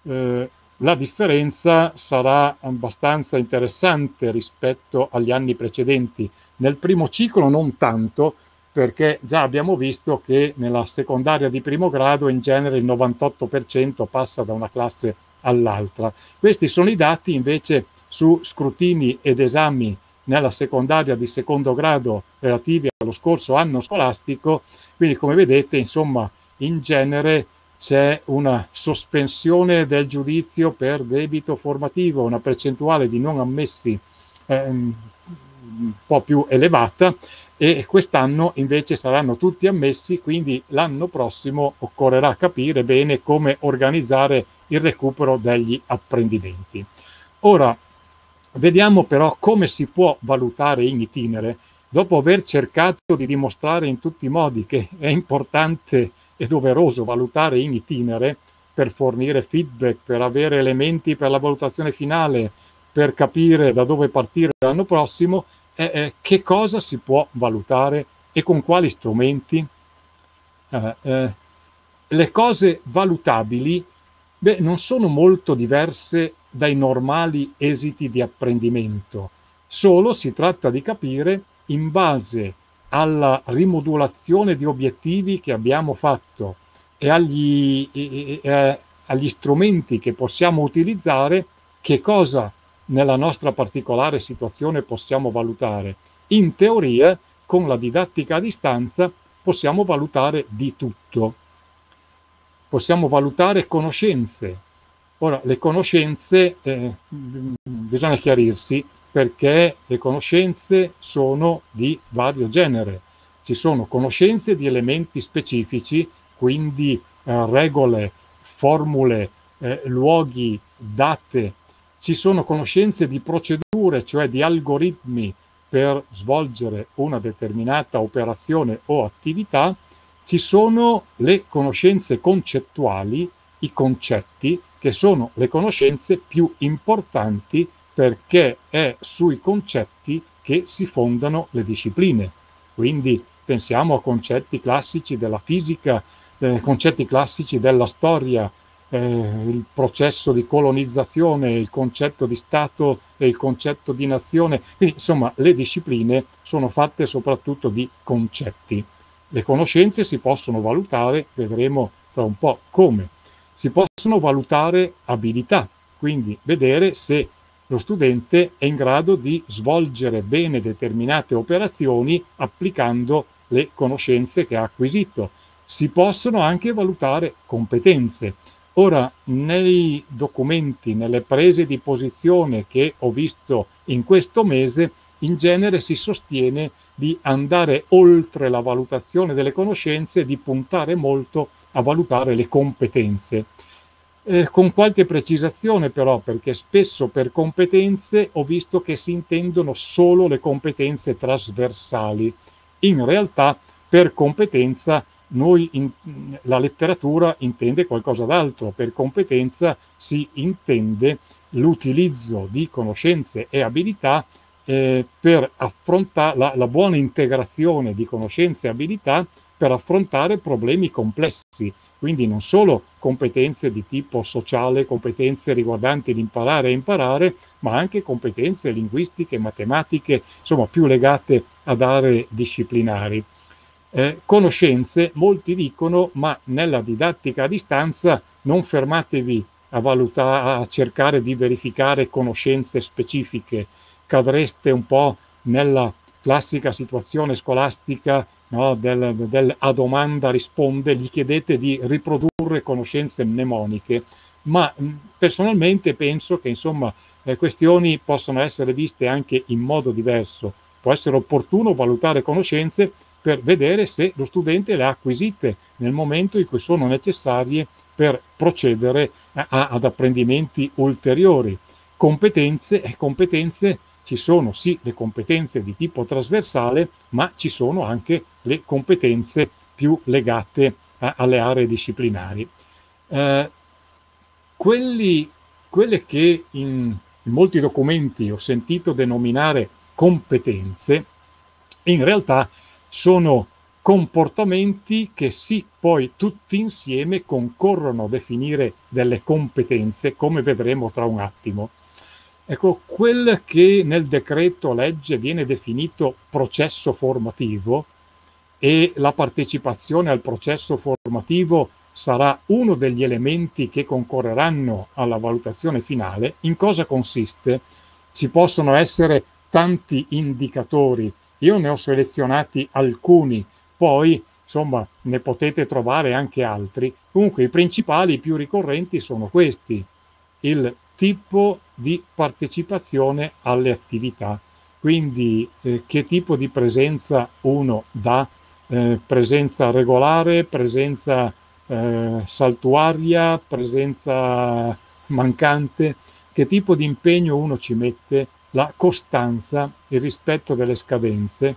eh, la differenza sarà abbastanza interessante rispetto agli anni precedenti. Nel primo ciclo non tanto, perché già abbiamo visto che nella secondaria di primo grado in genere il 98% passa da una classe all'altra. Questi sono i dati invece su scrutini ed esami nella secondaria di secondo grado relativi allo scorso anno scolastico, quindi come vedete insomma in genere c'è una sospensione del giudizio per debito formativo, una percentuale di non ammessi eh, un po' più elevata e quest'anno invece saranno tutti ammessi, quindi l'anno prossimo occorrerà capire bene come organizzare il recupero degli apprendimenti. Ora, vediamo però come si può valutare in itinere, dopo aver cercato di dimostrare in tutti i modi che è importante è doveroso valutare in itinere, per fornire feedback, per avere elementi per la valutazione finale, per capire da dove partire l'anno prossimo, è, è che cosa si può valutare e con quali strumenti. Eh, eh, le cose valutabili beh, non sono molto diverse dai normali esiti di apprendimento, solo si tratta di capire in base alla rimodulazione di obiettivi che abbiamo fatto e agli, e, e, agli strumenti che possiamo utilizzare, che cosa nella nostra particolare situazione possiamo valutare. In teoria, con la didattica a distanza, possiamo valutare di tutto. Possiamo valutare conoscenze. Ora, le conoscenze, eh, bisogna chiarirsi, perché le conoscenze sono di vario genere. Ci sono conoscenze di elementi specifici, quindi eh, regole, formule, eh, luoghi, date. Ci sono conoscenze di procedure, cioè di algoritmi per svolgere una determinata operazione o attività. Ci sono le conoscenze concettuali, i concetti, che sono le conoscenze più importanti perché è sui concetti che si fondano le discipline. Quindi pensiamo a concetti classici della fisica, eh, concetti classici della storia, eh, il processo di colonizzazione, il concetto di Stato e il concetto di nazione. Quindi, insomma, le discipline sono fatte soprattutto di concetti. Le conoscenze si possono valutare, vedremo tra un po' come. Si possono valutare abilità, quindi vedere se lo studente è in grado di svolgere bene determinate operazioni applicando le conoscenze che ha acquisito. Si possono anche valutare competenze. Ora, nei documenti, nelle prese di posizione che ho visto in questo mese, in genere si sostiene di andare oltre la valutazione delle conoscenze e di puntare molto a valutare le competenze. Eh, con qualche precisazione però, perché spesso per competenze ho visto che si intendono solo le competenze trasversali. In realtà per competenza noi in, la letteratura intende qualcosa d'altro, per competenza si intende l'utilizzo di conoscenze e abilità eh, per affrontare la, la buona integrazione di conoscenze e abilità per affrontare problemi complessi, quindi non solo competenze di tipo sociale, competenze riguardanti l'imparare e imparare, ma anche competenze linguistiche, matematiche, insomma più legate ad aree disciplinari. Eh, conoscenze, molti dicono, ma nella didattica a distanza non fermatevi a, valutare, a cercare di verificare conoscenze specifiche, cadreste un po' nella classica situazione scolastica no, del, del, a domanda risponde, gli chiedete di riprodurre conoscenze mnemoniche, ma personalmente penso che insomma le questioni possono essere viste anche in modo diverso. Può essere opportuno valutare conoscenze per vedere se lo studente le ha acquisite nel momento in cui sono necessarie per procedere a, a, ad apprendimenti ulteriori. Competenze e competenze ci sono sì le competenze di tipo trasversale, ma ci sono anche le competenze più legate a, alle aree disciplinari. Eh, quelli, quelle che in, in molti documenti ho sentito denominare competenze, in realtà sono comportamenti che sì, poi tutti insieme concorrono a definire delle competenze, come vedremo tra un attimo. Ecco, quel che nel decreto legge viene definito processo formativo e la partecipazione al processo formativo sarà uno degli elementi che concorreranno alla valutazione finale, in cosa consiste? Ci possono essere tanti indicatori, io ne ho selezionati alcuni, poi insomma ne potete trovare anche altri. Comunque i principali, i più ricorrenti sono questi. Il tipo di partecipazione alle attività. Quindi eh, che tipo di presenza uno dà, eh, presenza regolare, presenza eh, saltuaria, presenza mancante, che tipo di impegno uno ci mette, la costanza, il rispetto delle scadenze.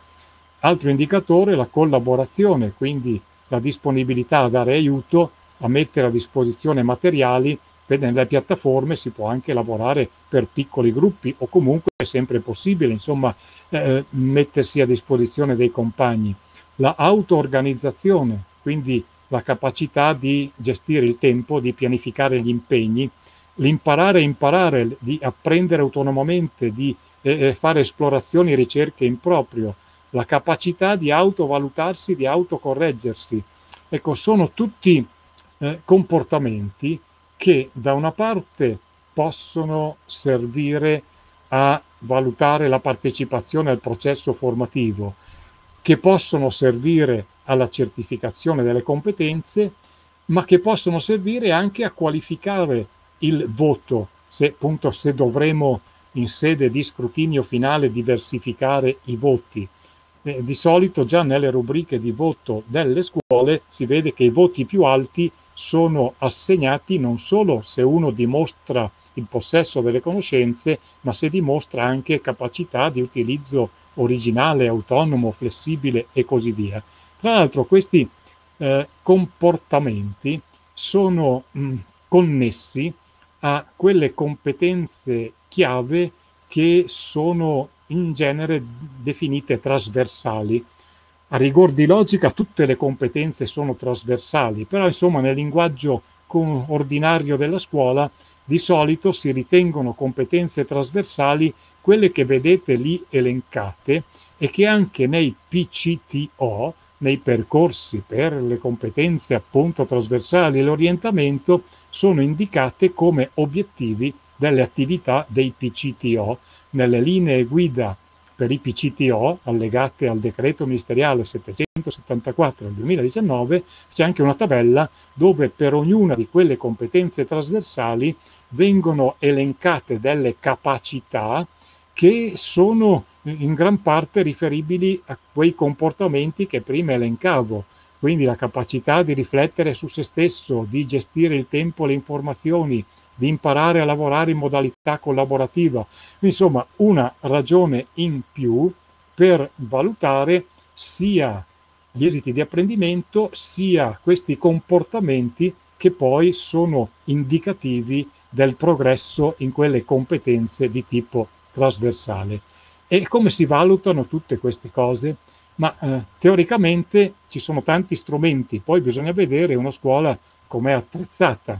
Altro indicatore, la collaborazione, quindi la disponibilità a dare aiuto a mettere a disposizione materiali, nelle piattaforme si può anche lavorare per piccoli gruppi o comunque è sempre possibile, insomma, eh, mettersi a disposizione dei compagni. La auto-organizzazione, quindi la capacità di gestire il tempo, di pianificare gli impegni, l'imparare a imparare, di apprendere autonomamente, di eh, eh, fare esplorazioni e ricerche in proprio, la capacità di autovalutarsi, di autocorreggersi. Ecco, sono tutti eh, comportamenti che da una parte possono servire a valutare la partecipazione al processo formativo, che possono servire alla certificazione delle competenze, ma che possono servire anche a qualificare il voto, se appunto se dovremo in sede di scrutinio finale diversificare i voti. Eh, di solito già nelle rubriche di voto delle scuole si vede che i voti più alti sono assegnati non solo se uno dimostra il possesso delle conoscenze, ma se dimostra anche capacità di utilizzo originale, autonomo, flessibile e così via. Tra l'altro questi eh, comportamenti sono mh, connessi a quelle competenze chiave che sono in genere definite trasversali. A rigor di logica tutte le competenze sono trasversali, però insomma nel linguaggio ordinario della scuola di solito si ritengono competenze trasversali quelle che vedete lì elencate e che anche nei PCTO, nei percorsi per le competenze appunto trasversali e l'orientamento, sono indicate come obiettivi delle attività dei PCTO nelle linee guida per i PCTO allegate al decreto ministeriale 774 del 2019 c'è anche una tabella dove per ognuna di quelle competenze trasversali vengono elencate delle capacità che sono in gran parte riferibili a quei comportamenti che prima elencavo, quindi la capacità di riflettere su se stesso, di gestire il tempo e le informazioni, di imparare a lavorare in modalità collaborativa. Insomma, una ragione in più per valutare sia gli esiti di apprendimento sia questi comportamenti che poi sono indicativi del progresso in quelle competenze di tipo trasversale. E come si valutano tutte queste cose? Ma eh, teoricamente ci sono tanti strumenti, poi bisogna vedere una scuola com'è attrezzata.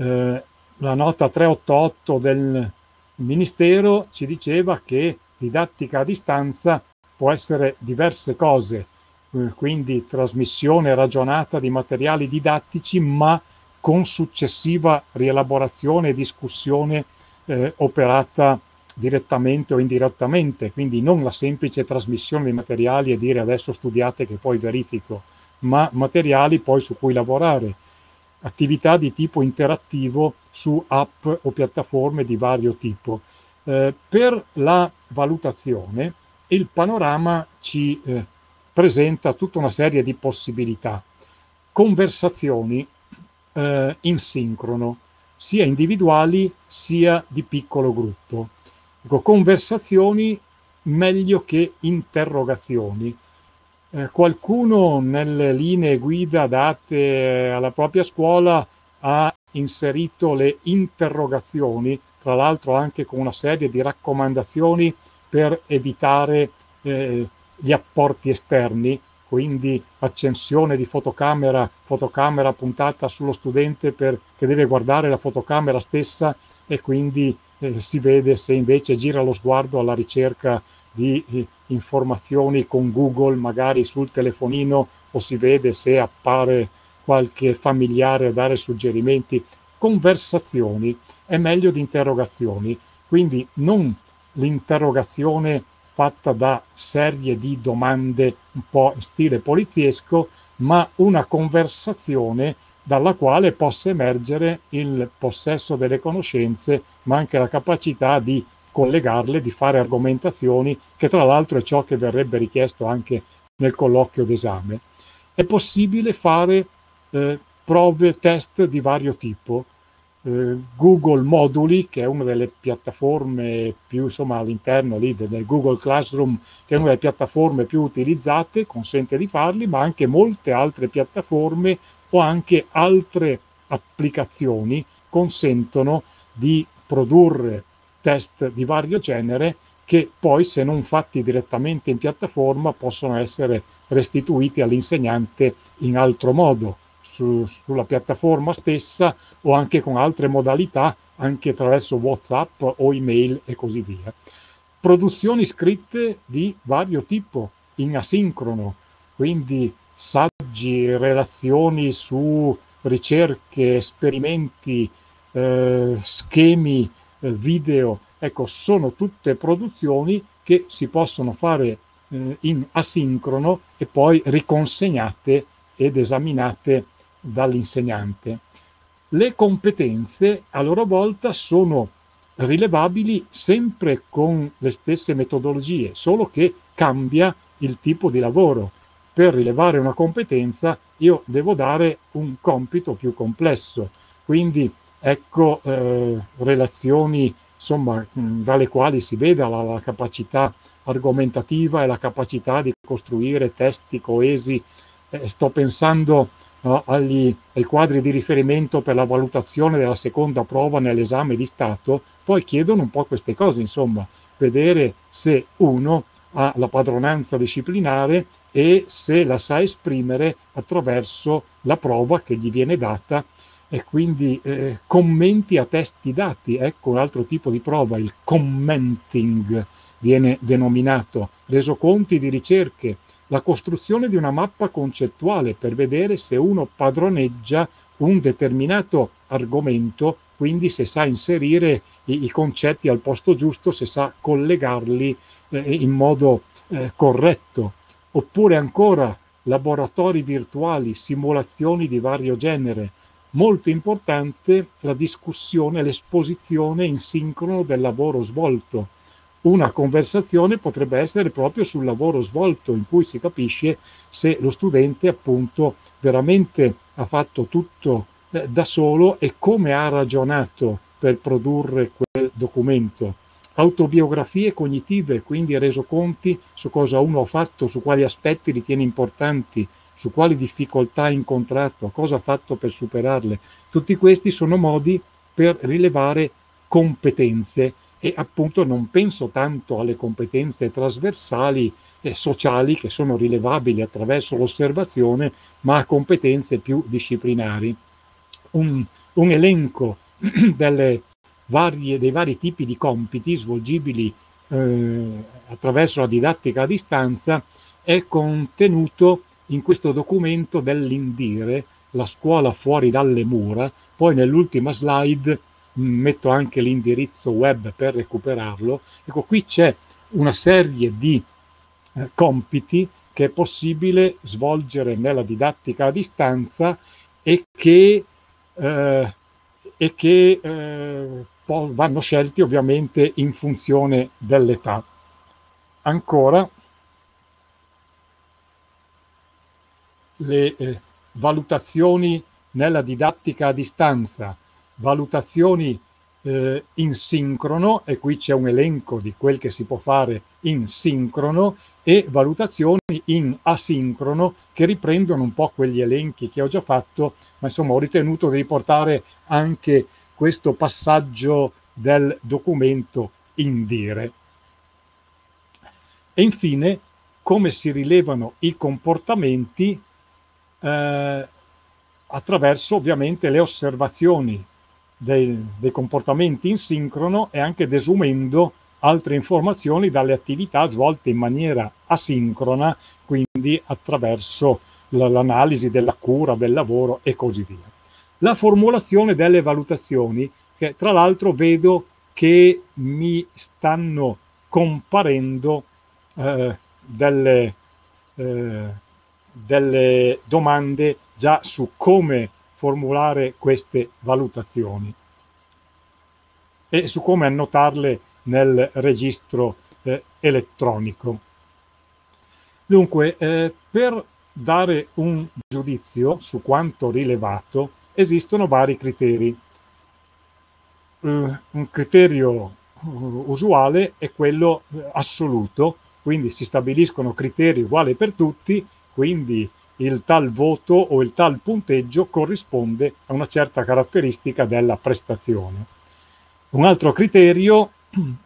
Eh, la nota 388 del Ministero ci diceva che didattica a distanza può essere diverse cose, eh, quindi trasmissione ragionata di materiali didattici, ma con successiva rielaborazione e discussione eh, operata direttamente o indirettamente, quindi non la semplice trasmissione di materiali e dire adesso studiate che poi verifico, ma materiali poi su cui lavorare, attività di tipo interattivo su app o piattaforme di vario tipo. Eh, per la valutazione il panorama ci eh, presenta tutta una serie di possibilità. Conversazioni eh, in sincrono, sia individuali sia di piccolo gruppo. Ecco, conversazioni meglio che interrogazioni. Eh, qualcuno nelle linee guida date alla propria scuola ha inserito le interrogazioni, tra l'altro anche con una serie di raccomandazioni per evitare eh, gli apporti esterni, quindi accensione di fotocamera, fotocamera puntata sullo studente per, che deve guardare la fotocamera stessa e quindi eh, si vede se invece gira lo sguardo alla ricerca di eh, informazioni con Google, magari sul telefonino, o si vede se appare qualche familiare a dare suggerimenti. Conversazioni è meglio di interrogazioni, quindi non l'interrogazione fatta da serie di domande un po' in stile poliziesco, ma una conversazione dalla quale possa emergere il possesso delle conoscenze, ma anche la capacità di collegarle, di fare argomentazioni, che tra l'altro è ciò che verrebbe richiesto anche nel colloquio d'esame. È possibile fare eh, prove, test di vario tipo, eh, Google Moduli, che è una delle piattaforme più, insomma, all'interno lì del Google Classroom, che è una delle piattaforme più utilizzate, consente di farli, ma anche molte altre piattaforme o anche altre applicazioni consentono di produrre test di vario genere che poi se non fatti direttamente in piattaforma possono essere restituiti all'insegnante in altro modo, su, sulla piattaforma stessa o anche con altre modalità, anche attraverso WhatsApp o email e così via. Produzioni scritte di vario tipo, in asincrono, quindi saggi, relazioni su ricerche, esperimenti, eh, schemi, eh, video, ecco, sono tutte produzioni che si possono fare eh, in asincrono e poi riconsegnate ed esaminate dall'insegnante. Le competenze a loro volta sono rilevabili sempre con le stesse metodologie, solo che cambia il tipo di lavoro. Per rilevare una competenza io devo dare un compito più complesso, quindi ecco eh, relazioni insomma, dalle quali si veda la, la capacità argomentativa e la capacità di costruire testi coesi. Eh, sto pensando no, agli, ai quadri di riferimento per la valutazione della seconda prova nell'esame di Stato, poi chiedono un po' queste cose, insomma, vedere se uno ha la padronanza disciplinare e se la sa esprimere attraverso la prova che gli viene data e quindi eh, commenti a testi dati, ecco un altro tipo di prova, il commenting viene denominato, resoconti di ricerche, la costruzione di una mappa concettuale per vedere se uno padroneggia un determinato argomento, quindi se sa inserire i, i concetti al posto giusto, se sa collegarli eh, in modo eh, corretto, oppure ancora laboratori virtuali, simulazioni di vario genere, Molto importante la discussione, l'esposizione in sincrono del lavoro svolto. Una conversazione potrebbe essere proprio sul lavoro svolto, in cui si capisce se lo studente appunto veramente ha fatto tutto eh, da solo e come ha ragionato per produrre quel documento. Autobiografie cognitive, quindi resoconti su cosa uno ha fatto, su quali aspetti ritiene importanti, su quali difficoltà ha incontrato, cosa ha fatto per superarle. Tutti questi sono modi per rilevare competenze e appunto non penso tanto alle competenze trasversali e sociali che sono rilevabili attraverso l'osservazione, ma a competenze più disciplinari. Un, un elenco varie, dei vari tipi di compiti svolgibili eh, attraverso la didattica a distanza è contenuto in questo documento dell'Indire, la scuola fuori dalle mura, poi nell'ultima slide mm, metto anche l'indirizzo web per recuperarlo. Ecco, qui c'è una serie di eh, compiti che è possibile svolgere nella didattica a distanza e che, eh, e che eh, vanno scelti ovviamente in funzione dell'età. Ancora, le eh, valutazioni nella didattica a distanza, valutazioni eh, in sincrono, e qui c'è un elenco di quel che si può fare in sincrono, e valutazioni in asincrono che riprendono un po' quegli elenchi che ho già fatto, ma insomma ho ritenuto di riportare anche questo passaggio del documento in dire. E infine, come si rilevano i comportamenti eh, attraverso ovviamente le osservazioni dei, dei, comportamenti in sincrono e anche desumendo altre informazioni dalle attività svolte in maniera asincrona, quindi attraverso l'analisi della cura, del lavoro e così via. La formulazione delle valutazioni, che tra l'altro vedo che mi stanno comparendo eh, delle, eh, delle domande già su come formulare queste valutazioni e su come annotarle nel registro eh, elettronico. Dunque, eh, per dare un giudizio su quanto rilevato esistono vari criteri. Uh, un criterio uh, usuale è quello uh, assoluto, quindi si stabiliscono criteri uguali per tutti quindi il tal voto o il tal punteggio corrisponde a una certa caratteristica della prestazione. Un altro criterio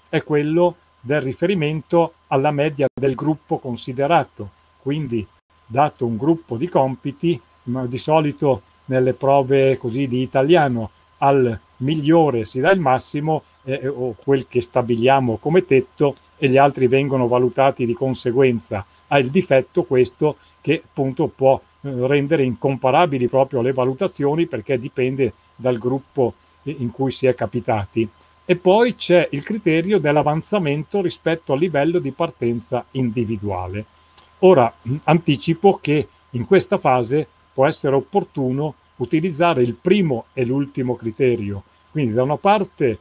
è quello del riferimento alla media del gruppo considerato, quindi dato un gruppo di compiti, di solito nelle prove così di italiano al migliore si dà il massimo eh, o quel che stabiliamo come tetto e gli altri vengono valutati di conseguenza. Ha il difetto questo che appunto può eh, rendere incomparabili proprio le valutazioni perché dipende dal gruppo in cui si è capitati. E poi c'è il criterio dell'avanzamento rispetto al livello di partenza individuale. Ora anticipo che in questa fase può essere opportuno utilizzare il primo e l'ultimo criterio. Quindi da una parte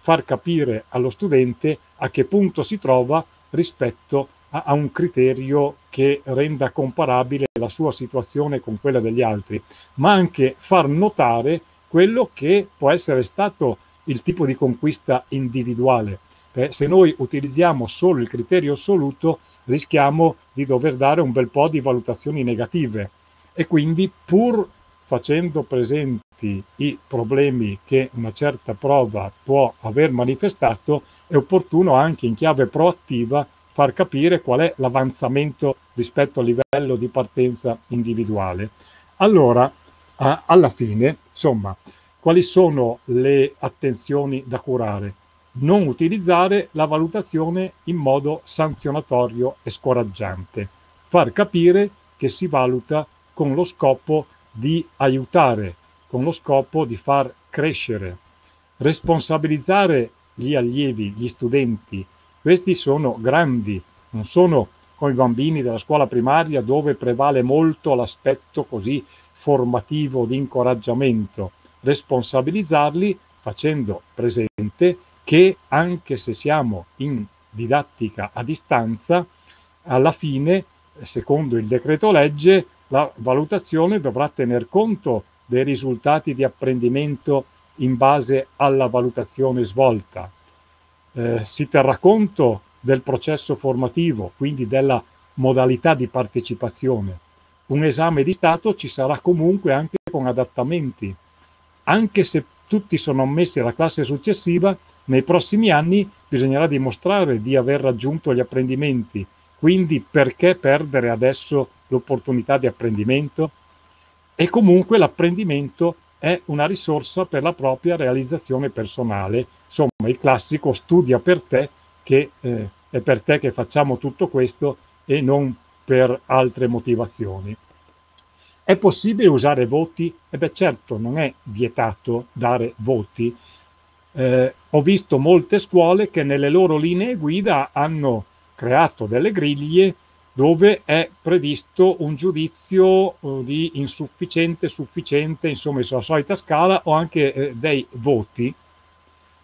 far capire allo studente a che punto si trova rispetto a, a, un criterio che renda comparabile la sua situazione con quella degli altri, ma anche far notare quello che può essere stato il tipo di conquista individuale. Eh, se noi utilizziamo solo il criterio assoluto rischiamo di dover dare un bel po' di valutazioni negative e quindi pur facendo presenti i problemi che una certa prova può aver manifestato, è opportuno anche in chiave proattiva far capire qual è l'avanzamento rispetto al livello di partenza individuale. Allora, a, alla fine, insomma, quali sono le attenzioni da curare? Non utilizzare la valutazione in modo sanzionatorio e scoraggiante. Far capire che si valuta con lo scopo di aiutare con lo scopo di far crescere, responsabilizzare gli allievi, gli studenti. Questi sono grandi, non sono come i bambini della scuola primaria dove prevale molto l'aspetto così formativo di incoraggiamento. Responsabilizzarli facendo presente che anche se siamo in didattica a distanza, alla fine, secondo il decreto legge, la valutazione dovrà tener conto dei risultati di apprendimento in base alla valutazione svolta. Eh, si terrà conto del processo formativo, quindi della modalità di partecipazione. Un esame di Stato ci sarà comunque anche con adattamenti. Anche se tutti sono ammessi alla classe successiva, nei prossimi anni bisognerà dimostrare di aver raggiunto gli apprendimenti. Quindi perché perdere adesso l'opportunità di apprendimento e comunque l'apprendimento è una risorsa per la propria realizzazione personale. Insomma, il classico studia per te, che eh, è per te che facciamo tutto questo e non per altre motivazioni. È possibile usare voti? E beh certo, non è vietato dare voti. Eh, ho visto molte scuole che nelle loro linee guida hanno creato delle griglie dove è previsto un giudizio eh, di insufficiente, sufficiente, insomma sulla solita scala o anche eh, dei voti,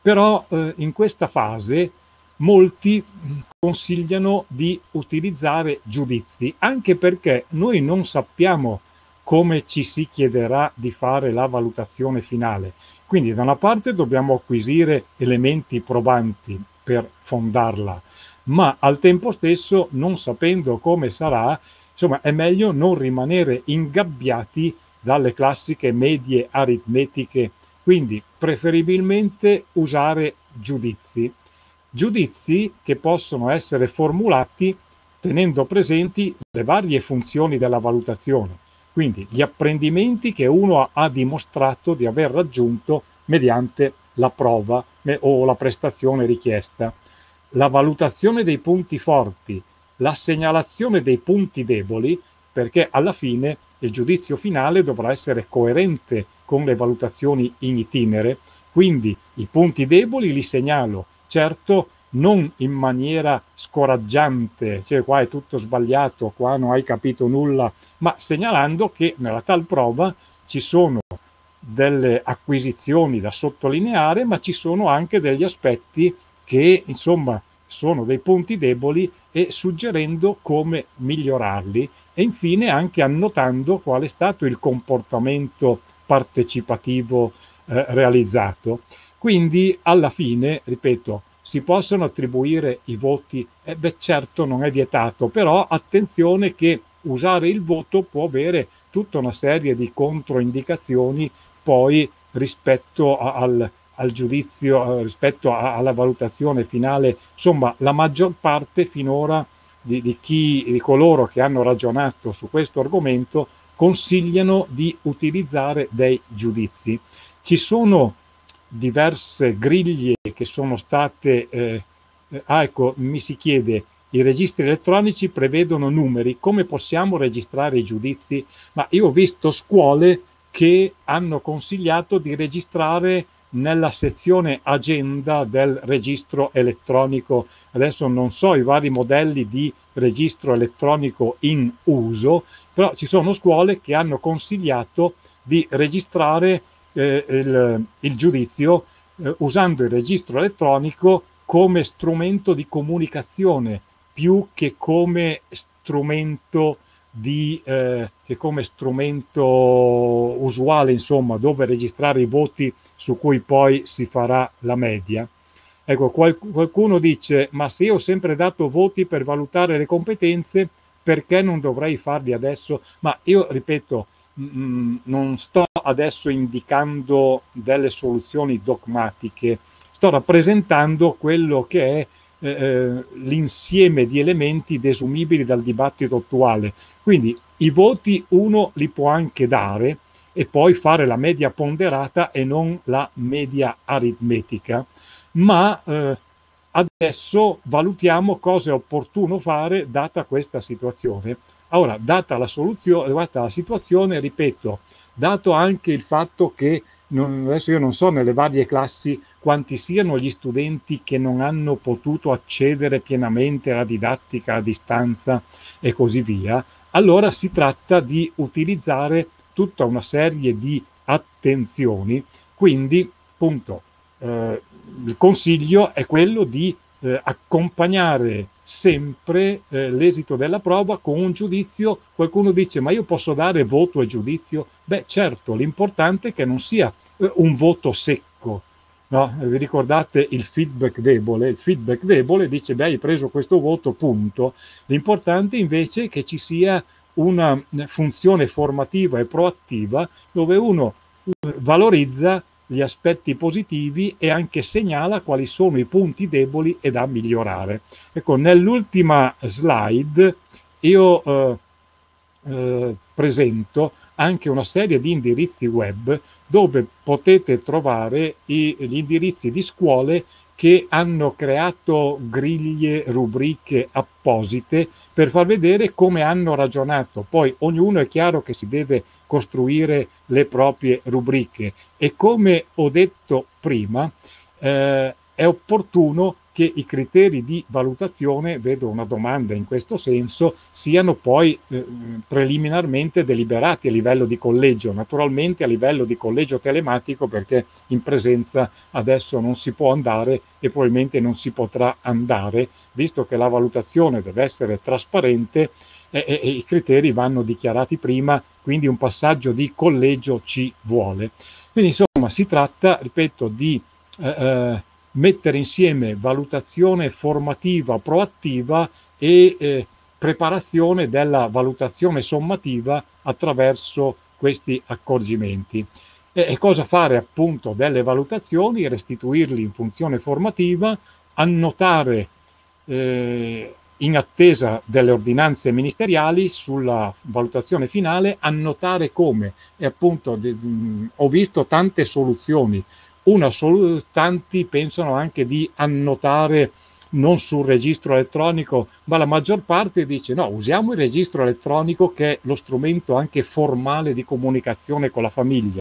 però eh, in questa fase molti mm, consigliano di utilizzare giudizi, anche perché noi non sappiamo come ci si chiederà di fare la valutazione finale. Quindi da una parte dobbiamo acquisire elementi probanti per fondarla, ma al tempo stesso, non sapendo come sarà, insomma, è meglio non rimanere ingabbiati dalle classiche medie aritmetiche, quindi preferibilmente usare giudizi. Giudizi che possono essere formulati tenendo presenti le varie funzioni della valutazione, quindi gli apprendimenti che uno ha dimostrato di aver raggiunto mediante la prova o la prestazione richiesta la valutazione dei punti forti, la segnalazione dei punti deboli, perché alla fine il giudizio finale dovrà essere coerente con le valutazioni in itinere, quindi i punti deboli li segnalo, certo non in maniera scoraggiante, cioè qua è tutto sbagliato, qua non hai capito nulla, ma segnalando che nella tal prova ci sono delle acquisizioni da sottolineare, ma ci sono anche degli aspetti che insomma sono dei punti deboli e suggerendo come migliorarli e infine anche annotando qual è stato il comportamento partecipativo eh, realizzato. Quindi alla fine, ripeto, si possono attribuire i voti? Eh beh certo non è vietato, però attenzione che usare il voto può avere tutta una serie di controindicazioni poi rispetto a, al, al, giudizio, rispetto a, alla valutazione finale. Insomma, la maggior parte finora di, di, chi, di coloro che hanno ragionato su questo argomento consigliano di utilizzare dei giudizi. Ci sono diverse griglie che sono state, eh, eh, ah ecco, mi si chiede, i registri elettronici prevedono numeri, come possiamo registrare i giudizi? Ma io ho visto scuole che hanno consigliato di registrare nella sezione agenda del registro elettronico. Adesso non so i vari modelli di registro elettronico in uso, però ci sono scuole che hanno consigliato di registrare eh, il, il, giudizio eh, usando il registro elettronico come strumento di comunicazione più che come strumento di eh, che come strumento usuale insomma dove registrare i voti su cui poi si farà la media ecco qual, qualcuno dice ma se io ho sempre dato voti per valutare le competenze perché non dovrei farli adesso? Ma io ripeto, non sto adesso indicando delle soluzioni dogmatiche, sto rappresentando quello che è eh, eh, l'insieme di elementi desumibili dal dibattito attuale. Quindi i voti uno li può anche dare e poi fare la media ponderata e non la media aritmetica, ma eh, Adesso valutiamo cosa è opportuno fare data questa situazione. Ora, data la, soluzione, data la situazione, ripeto, dato anche il fatto che non, adesso io non so nelle varie classi quanti siano gli studenti che non hanno potuto accedere pienamente alla didattica a distanza e così via, allora si tratta di utilizzare tutta una serie di attenzioni. Quindi, appunto, eh, il consiglio è quello di eh, accompagnare sempre eh, l'esito della prova con un giudizio. Qualcuno dice ma io posso dare voto e giudizio? Beh certo, l'importante è che non sia eh, un voto secco. No? Vi ricordate il feedback debole? Il feedback debole dice beh hai preso questo voto, punto. L'importante invece è che ci sia una funzione formativa e proattiva dove uno valorizza gli aspetti positivi e anche segnala quali sono i punti deboli e da migliorare. Ecco, nell'ultima slide io eh, eh, presento anche una serie di indirizzi web dove potete trovare i, gli indirizzi di scuole che hanno creato griglie, rubriche apposite per far vedere come hanno ragionato. Poi ognuno è chiaro che si deve costruire le proprie rubriche e come ho detto prima eh, è opportuno che i criteri di valutazione, vedo una domanda in questo senso, siano poi eh, preliminarmente deliberati a livello di collegio, naturalmente a livello di collegio telematico perché in presenza adesso non si può andare e probabilmente non si potrà andare, visto che la valutazione deve essere trasparente e, e, e i criteri vanno dichiarati prima, quindi un passaggio di collegio ci vuole. Quindi insomma si tratta, ripeto, di eh, eh, mettere insieme valutazione formativa proattiva e eh, preparazione della valutazione sommativa attraverso questi accorgimenti. E, e, cosa fare appunto delle valutazioni, restituirli in funzione formativa, annotare eh, in attesa delle ordinanze ministeriali sulla valutazione finale, annotare come. E appunto ho visto tante soluzioni. Una sol- tanti pensano anche di annotare non sul registro elettronico, ma la maggior parte dice no, usiamo il registro elettronico che è lo strumento anche formale di comunicazione con la famiglia.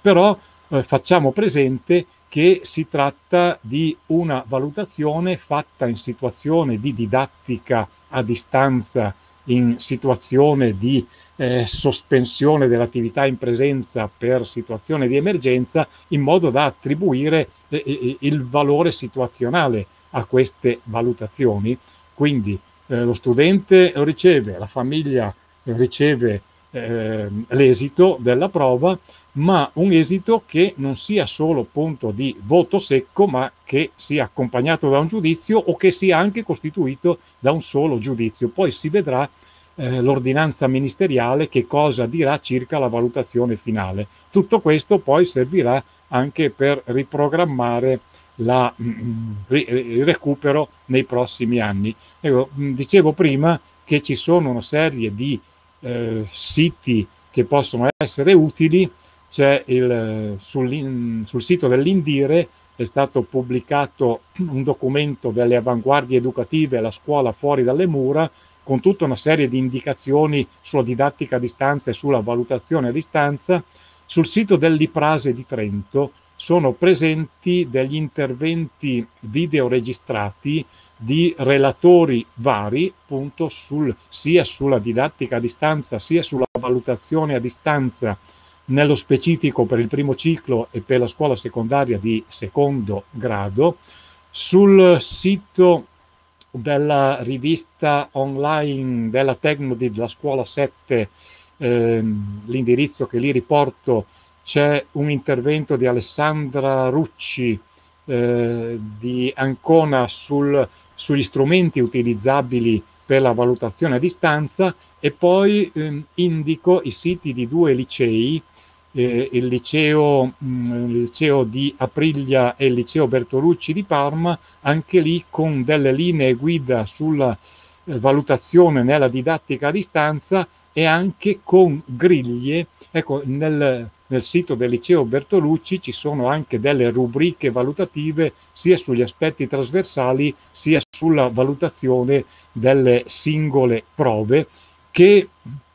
Però eh, facciamo presente che si tratta di una valutazione fatta in situazione di didattica a distanza, in situazione di eh, sospensione dell'attività in presenza per situazione di emergenza, in modo da attribuire eh, eh il valore situazionale a queste valutazioni. Quindi eh, lo studente riceve, la famiglia riceve eh, l'esito della prova ma un esito che non sia solo punto di voto secco, ma che sia accompagnato da un giudizio o che sia anche costituito da un solo giudizio. Poi si vedrà eh, l'ordinanza ministeriale che cosa dirà circa la valutazione finale. Tutto questo poi servirà anche per riprogrammare la, mm, mm, il recupero nei prossimi anni. Ecco, mm, dicevo prima che ci sono una serie di eh, siti che possono essere utili, c'è il, sul, sul sito dell'Indire è stato pubblicato un documento delle avanguardie educative alla scuola fuori dalle mura con tutta una serie di indicazioni sulla didattica a distanza e sulla valutazione a distanza. Sul sito dell'Iprase di Trento sono presenti degli interventi video registrati di relatori vari, appunto, sul, sia sulla didattica a distanza, sia sulla valutazione a distanza, nello specifico per il primo ciclo e per la scuola secondaria di secondo grado. Sul sito della rivista online della Tecnodid, la scuola 7, ehm, l'indirizzo che lì riporto, c'è un intervento di Alessandra Rucci eh, di Ancona sul, sugli strumenti utilizzabili per la valutazione a distanza e poi ehm, indico i siti di due licei eh, il, liceo, mh, mm, il, liceo, di Aprilia e il liceo Bertolucci di Parma, anche lì con delle linee guida sulla eh, valutazione nella didattica a distanza e anche con griglie. Ecco, nel, nel sito del liceo Bertolucci ci sono anche delle rubriche valutative sia sugli aspetti trasversali sia sulla valutazione delle singole prove che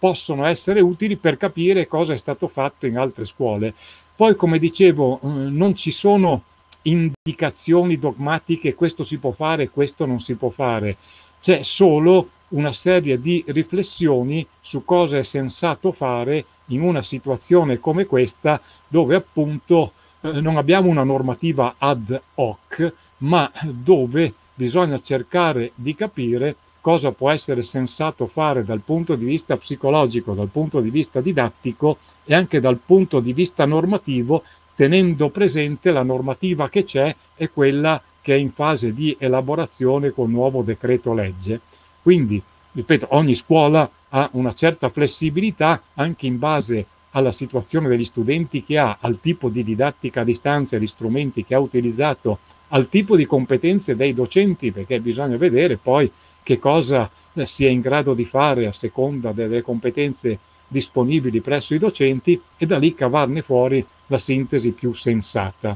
possono essere utili per capire cosa è stato fatto in altre scuole. Poi, come dicevo, eh, non ci sono indicazioni dogmatiche, questo si può fare, questo non si può fare, c'è solo una serie di riflessioni su cosa è sensato fare in una situazione come questa, dove appunto eh, non abbiamo una normativa ad hoc, ma dove bisogna cercare di capire cosa può essere sensato fare dal punto di vista psicologico, dal punto di vista didattico e anche dal punto di vista normativo, tenendo presente la normativa che c'è e quella che è in fase di elaborazione con nuovo decreto legge. Quindi, ripeto, ogni scuola ha una certa flessibilità anche in base alla situazione degli studenti che ha, al tipo di didattica a distanza e gli strumenti che ha utilizzato, al tipo di competenze dei docenti, perché bisogna vedere poi che cosa eh, si è in grado di fare a seconda delle competenze disponibili presso i docenti e da lì cavarne fuori la sintesi più sensata.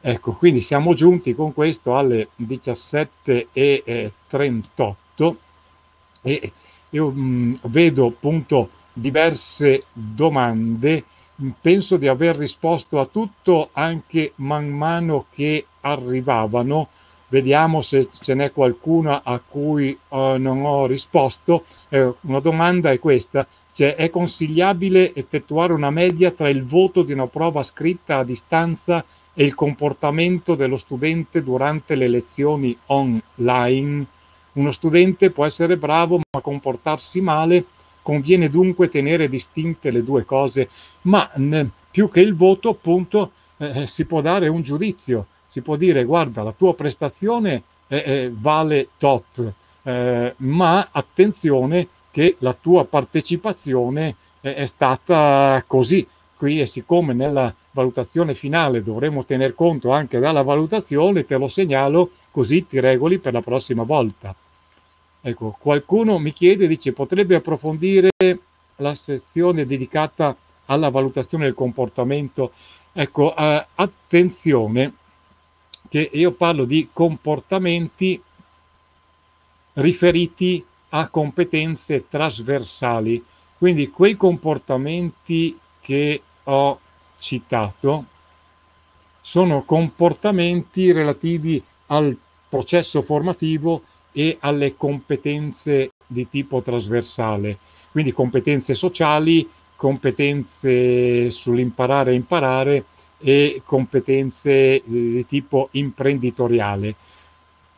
Ecco, quindi siamo giunti con questo alle 17.38 e io mm, vedo appunto diverse domande, penso di aver risposto a tutto anche man mano che arrivavano Vediamo se ce n'è qualcuna a cui uh, non ho risposto. Eh, una domanda è questa. Cioè, è consigliabile effettuare una media tra il voto di una prova scritta a distanza e il comportamento dello studente durante le lezioni online? Uno studente può essere bravo ma comportarsi male, conviene dunque tenere distinte le due cose, ma più che il voto appunto eh, si può dare un giudizio si può dire guarda la tua prestazione eh, vale tot, eh, ma attenzione che la tua partecipazione è stata così. Qui e siccome nella valutazione finale dovremo tener conto anche della valutazione, te lo segnalo così ti regoli per la prossima volta. Ecco, qualcuno mi chiede, dice, potrebbe approfondire la sezione dedicata alla valutazione del comportamento? Ecco, eh, attenzione, che io parlo di comportamenti riferiti a competenze trasversali, quindi quei comportamenti che ho citato sono comportamenti relativi al processo formativo e alle competenze di tipo trasversale, quindi competenze sociali, competenze sull'imparare e imparare, e competenze di tipo imprenditoriale.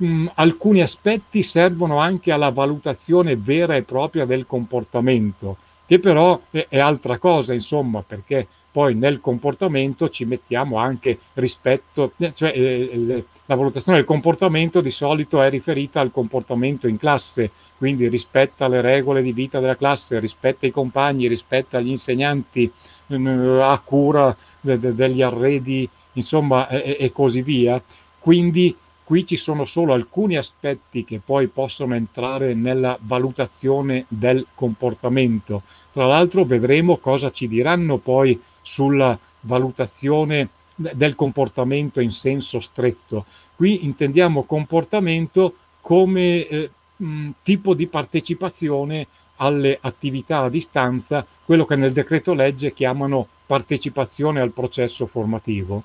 Mm, alcuni aspetti servono anche alla valutazione vera e propria del comportamento, che però è, altra cosa, insomma, perché poi nel comportamento ci mettiamo anche rispetto, cioè eh, la valutazione del comportamento di solito è riferita al comportamento in classe, quindi rispetta le regole di vita della classe, rispetta i compagni, rispetta gli insegnanti, ha cura de- de- degli arredi, insomma, e-, e così via. Quindi qui ci sono solo alcuni aspetti che poi possono entrare nella valutazione del comportamento. Tra l'altro vedremo cosa ci diranno poi sulla valutazione del comportamento in senso stretto. Qui intendiamo comportamento come eh, mh, tipo di partecipazione alle attività a distanza, quello che nel decreto legge chiamano partecipazione al processo formativo.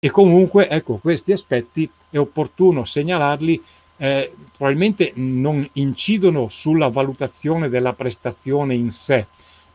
E comunque, ecco, questi aspetti è opportuno segnalarli, eh, probabilmente non incidono sulla valutazione della prestazione in sé,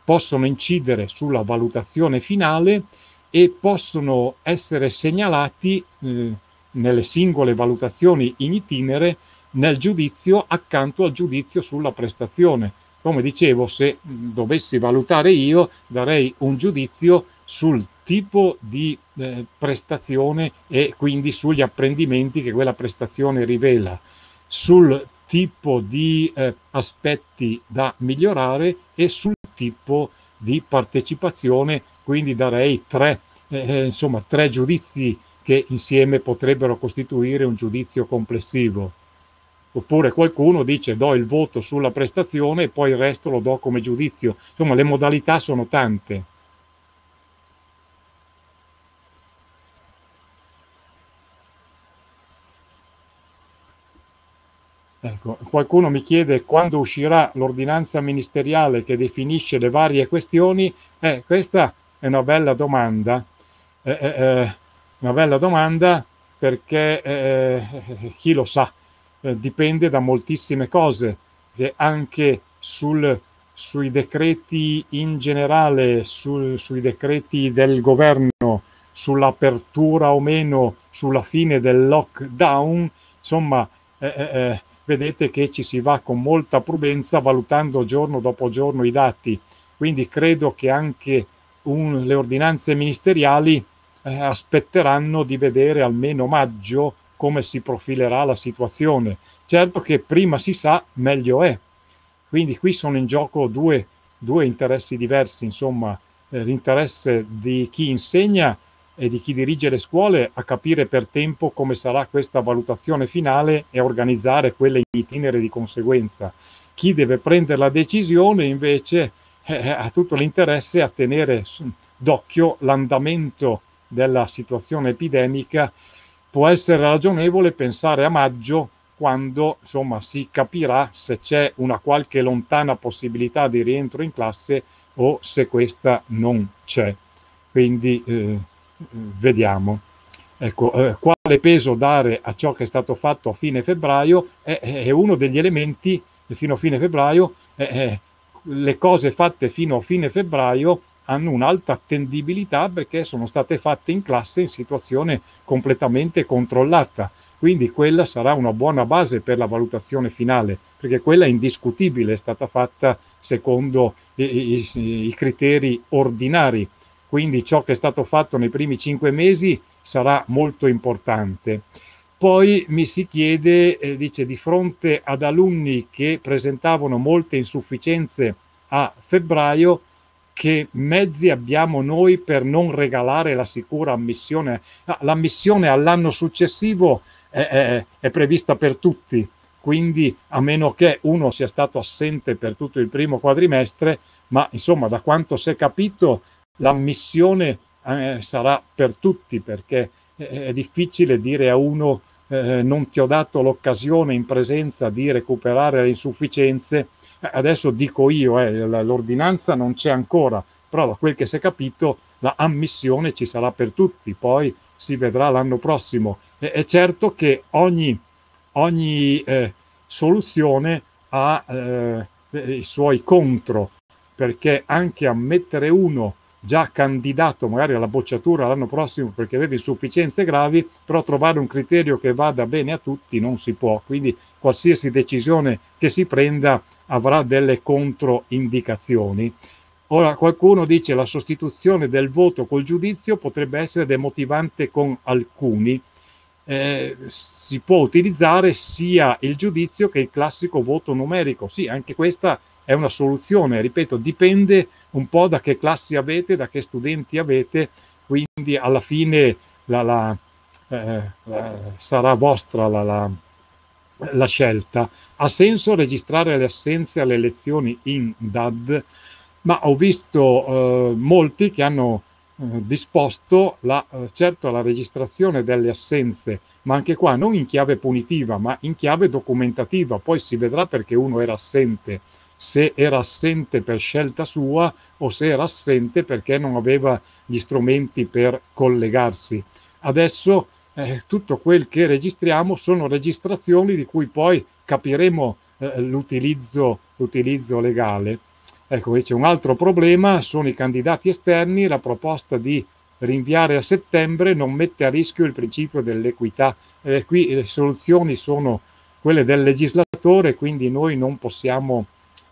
possono incidere sulla valutazione finale e possono essere segnalati eh, nelle singole valutazioni in itinere nel giudizio accanto al giudizio sulla prestazione. Come dicevo, se dovessi valutare io, darei un giudizio sul tipo di eh, prestazione e quindi sugli apprendimenti che quella prestazione rivela, sul tipo di eh, aspetti da migliorare e sul tipo di partecipazione, quindi darei tre, eh, eh insomma, tre giudizi che insieme potrebbero costituire un giudizio complessivo. Oppure qualcuno dice do il voto sulla prestazione e poi il resto lo do come giudizio. Insomma, le modalità sono tante. Ecco, qualcuno mi chiede quando uscirà l'ordinanza ministeriale che definisce le varie questioni. Eh, questa è una bella domanda, eh, eh, eh una bella domanda perché eh, chi lo sa, eh, dipende da moltissime cose, anche sul, sui decreti in generale, sul, sui decreti del governo, sull'apertura o meno, sulla fine del lockdown, insomma vedete che ci si va con molta prudenza valutando giorno dopo giorno i dati. Quindi credo che anche un, le ordinanze ministeriali eh, aspetteranno di vedere almeno maggio come si profilerà la situazione. Certo che prima si sa, meglio è. Quindi qui sono in gioco due, due interessi diversi, insomma, eh, l'interesse di chi insegna e di chi dirige le scuole a capire per tempo come sarà questa valutazione finale e organizzare quelle in itinere di conseguenza. Chi deve prendere la decisione invece eh, eh ha tutto l'interesse a tenere d'occhio l'andamento della situazione epidemica. Può essere ragionevole pensare a maggio quando insomma, si capirà se c'è una qualche lontana possibilità di rientro in classe o se questa non c'è. Quindi eh, vediamo. Ecco, eh, quale peso dare a ciò che è stato fatto a fine febbraio è, è uno degli elementi, fino a fine febbraio, eh, le cose fatte fino a fine febbraio hanno un'alta attendibilità perché sono state fatte in classe in situazione completamente controllata. Quindi quella sarà una buona base per la valutazione finale, perché quella è indiscutibile, è stata fatta secondo i, i, i criteri ordinari quindi ciò che è stato fatto nei primi cinque mesi sarà molto importante. Poi mi si chiede, eh, dice, di fronte ad alunni che presentavano molte insufficienze a febbraio, che mezzi abbiamo noi per non regalare la sicura ammissione? Ah, l'ammissione all'anno successivo è, è, è prevista per tutti, quindi a meno che uno sia stato assente per tutto il primo quadrimestre, ma insomma da quanto si è capito l'ammissione eh, sarà per tutti perché è difficile dire a uno eh, non ti ho dato l'occasione in presenza di recuperare le insufficienze. Adesso dico io, eh, l'ordinanza non c'è ancora, però da quel che si è capito la ammissione ci sarà per tutti, poi si vedrà l'anno prossimo. E, è certo che ogni, ogni eh, soluzione ha eh, i suoi contro, perché anche ammettere uno già candidato magari alla bocciatura l'anno prossimo perché aveva insufficienze gravi, però trovare un criterio che vada bene a tutti non si può, quindi qualsiasi decisione che si prenda avrà delle controindicazioni. Ora qualcuno dice la sostituzione del voto col giudizio potrebbe essere demotivante con alcuni. eh, si può utilizzare sia il giudizio che il classico voto numerico. Sì, anche questa è una soluzione, ripeto, dipende un po' da che classi avete, da che studenti avete, quindi alla fine la, la, eh, eh, sarà vostra la, la, scelta. Ha senso registrare le assenze alle elezioni in DAD, ma ho visto eh, molti che hanno eh, disposto la, eh, certo la registrazione delle assenze, ma anche qua non in chiave punitiva, ma in chiave documentativa. Poi si vedrà perché uno era assente, se era assente per scelta sua o se era assente perché non aveva gli strumenti per collegarsi. Adesso eh, tutto quel che registriamo sono registrazioni di cui poi capiremo eh, l'utilizzo, legale. Ecco, c'è un altro problema, sono i candidati esterni, la proposta di rinviare a settembre non mette a rischio il principio dell'equità. Eh, qui le soluzioni sono quelle del legislatore, quindi noi non possiamo,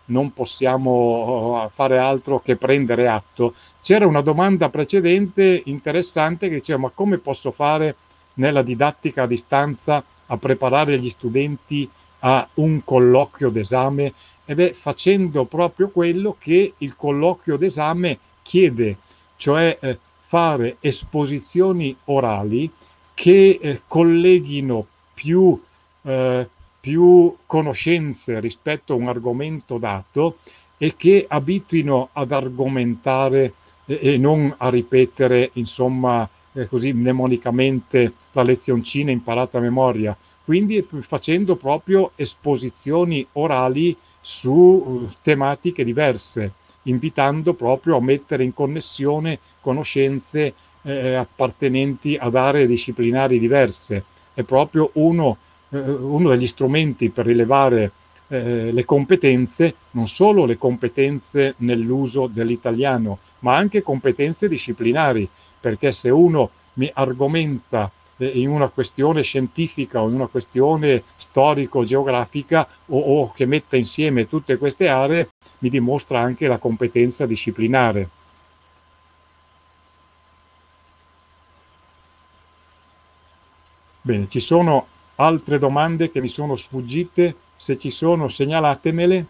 non possiamo oh, fare altro che prendere atto. C'era una domanda precedente interessante che diceva ma come posso fare nella didattica a distanza a preparare gli studenti a un colloquio d'esame? Ed è facendo proprio quello che il colloquio d'esame chiede, cioè eh, fare esposizioni orali che eh, colleghino più, eh, più conoscenze rispetto a un argomento dato e che abituino ad argomentare e, e non a ripetere, insomma, eh, così mnemonicamente la lezioncina imparata a memoria. Quindi facendo proprio esposizioni orali su uh, tematiche diverse, invitando proprio a mettere in connessione conoscenze eh, appartenenti ad aree disciplinari diverse. È proprio uno, eh, uno degli strumenti per rilevare eh, le competenze, non solo le competenze nell'uso dell'italiano, ma anche competenze disciplinari, perché se uno mi argomenta eh, in una questione scientifica o in una questione storico-geografica o, o che metta insieme tutte queste aree, mi dimostra anche la competenza disciplinare. Bene, ci sono altre domande che mi sono sfuggite, se ci sono segnalatemele,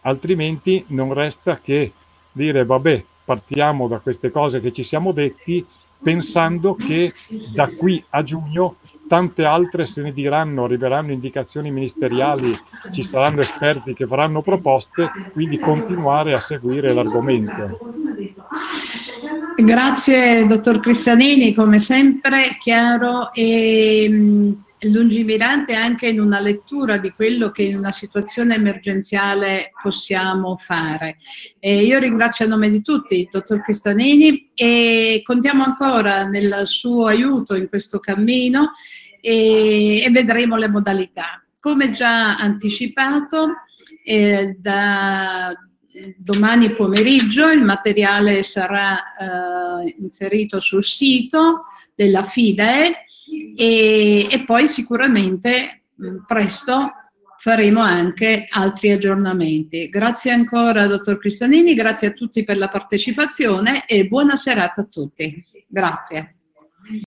altrimenti non resta che dire vabbè, partiamo da queste cose che ci siamo detti, pensando che da qui a giugno tante altre se ne diranno, arriveranno indicazioni ministeriali, ci saranno esperti che faranno proposte, quindi continuare a seguire l'argomento. Grazie dottor Cristianini, come sempre chiaro e mm, lungimirante anche in una lettura di quello che in una situazione emergenziale possiamo fare. E io ringrazio a nome di tutti il dottor Cristianini e contiamo ancora nel suo aiuto in questo cammino e, e vedremo le modalità. Come già anticipato, eh, da domani pomeriggio il materiale sarà eh, inserito sul sito della FIDE e, e poi sicuramente mm, presto faremo anche altri aggiornamenti. Grazie ancora dottor Cristianini, grazie a tutti per la partecipazione e buona serata a tutti. Grazie.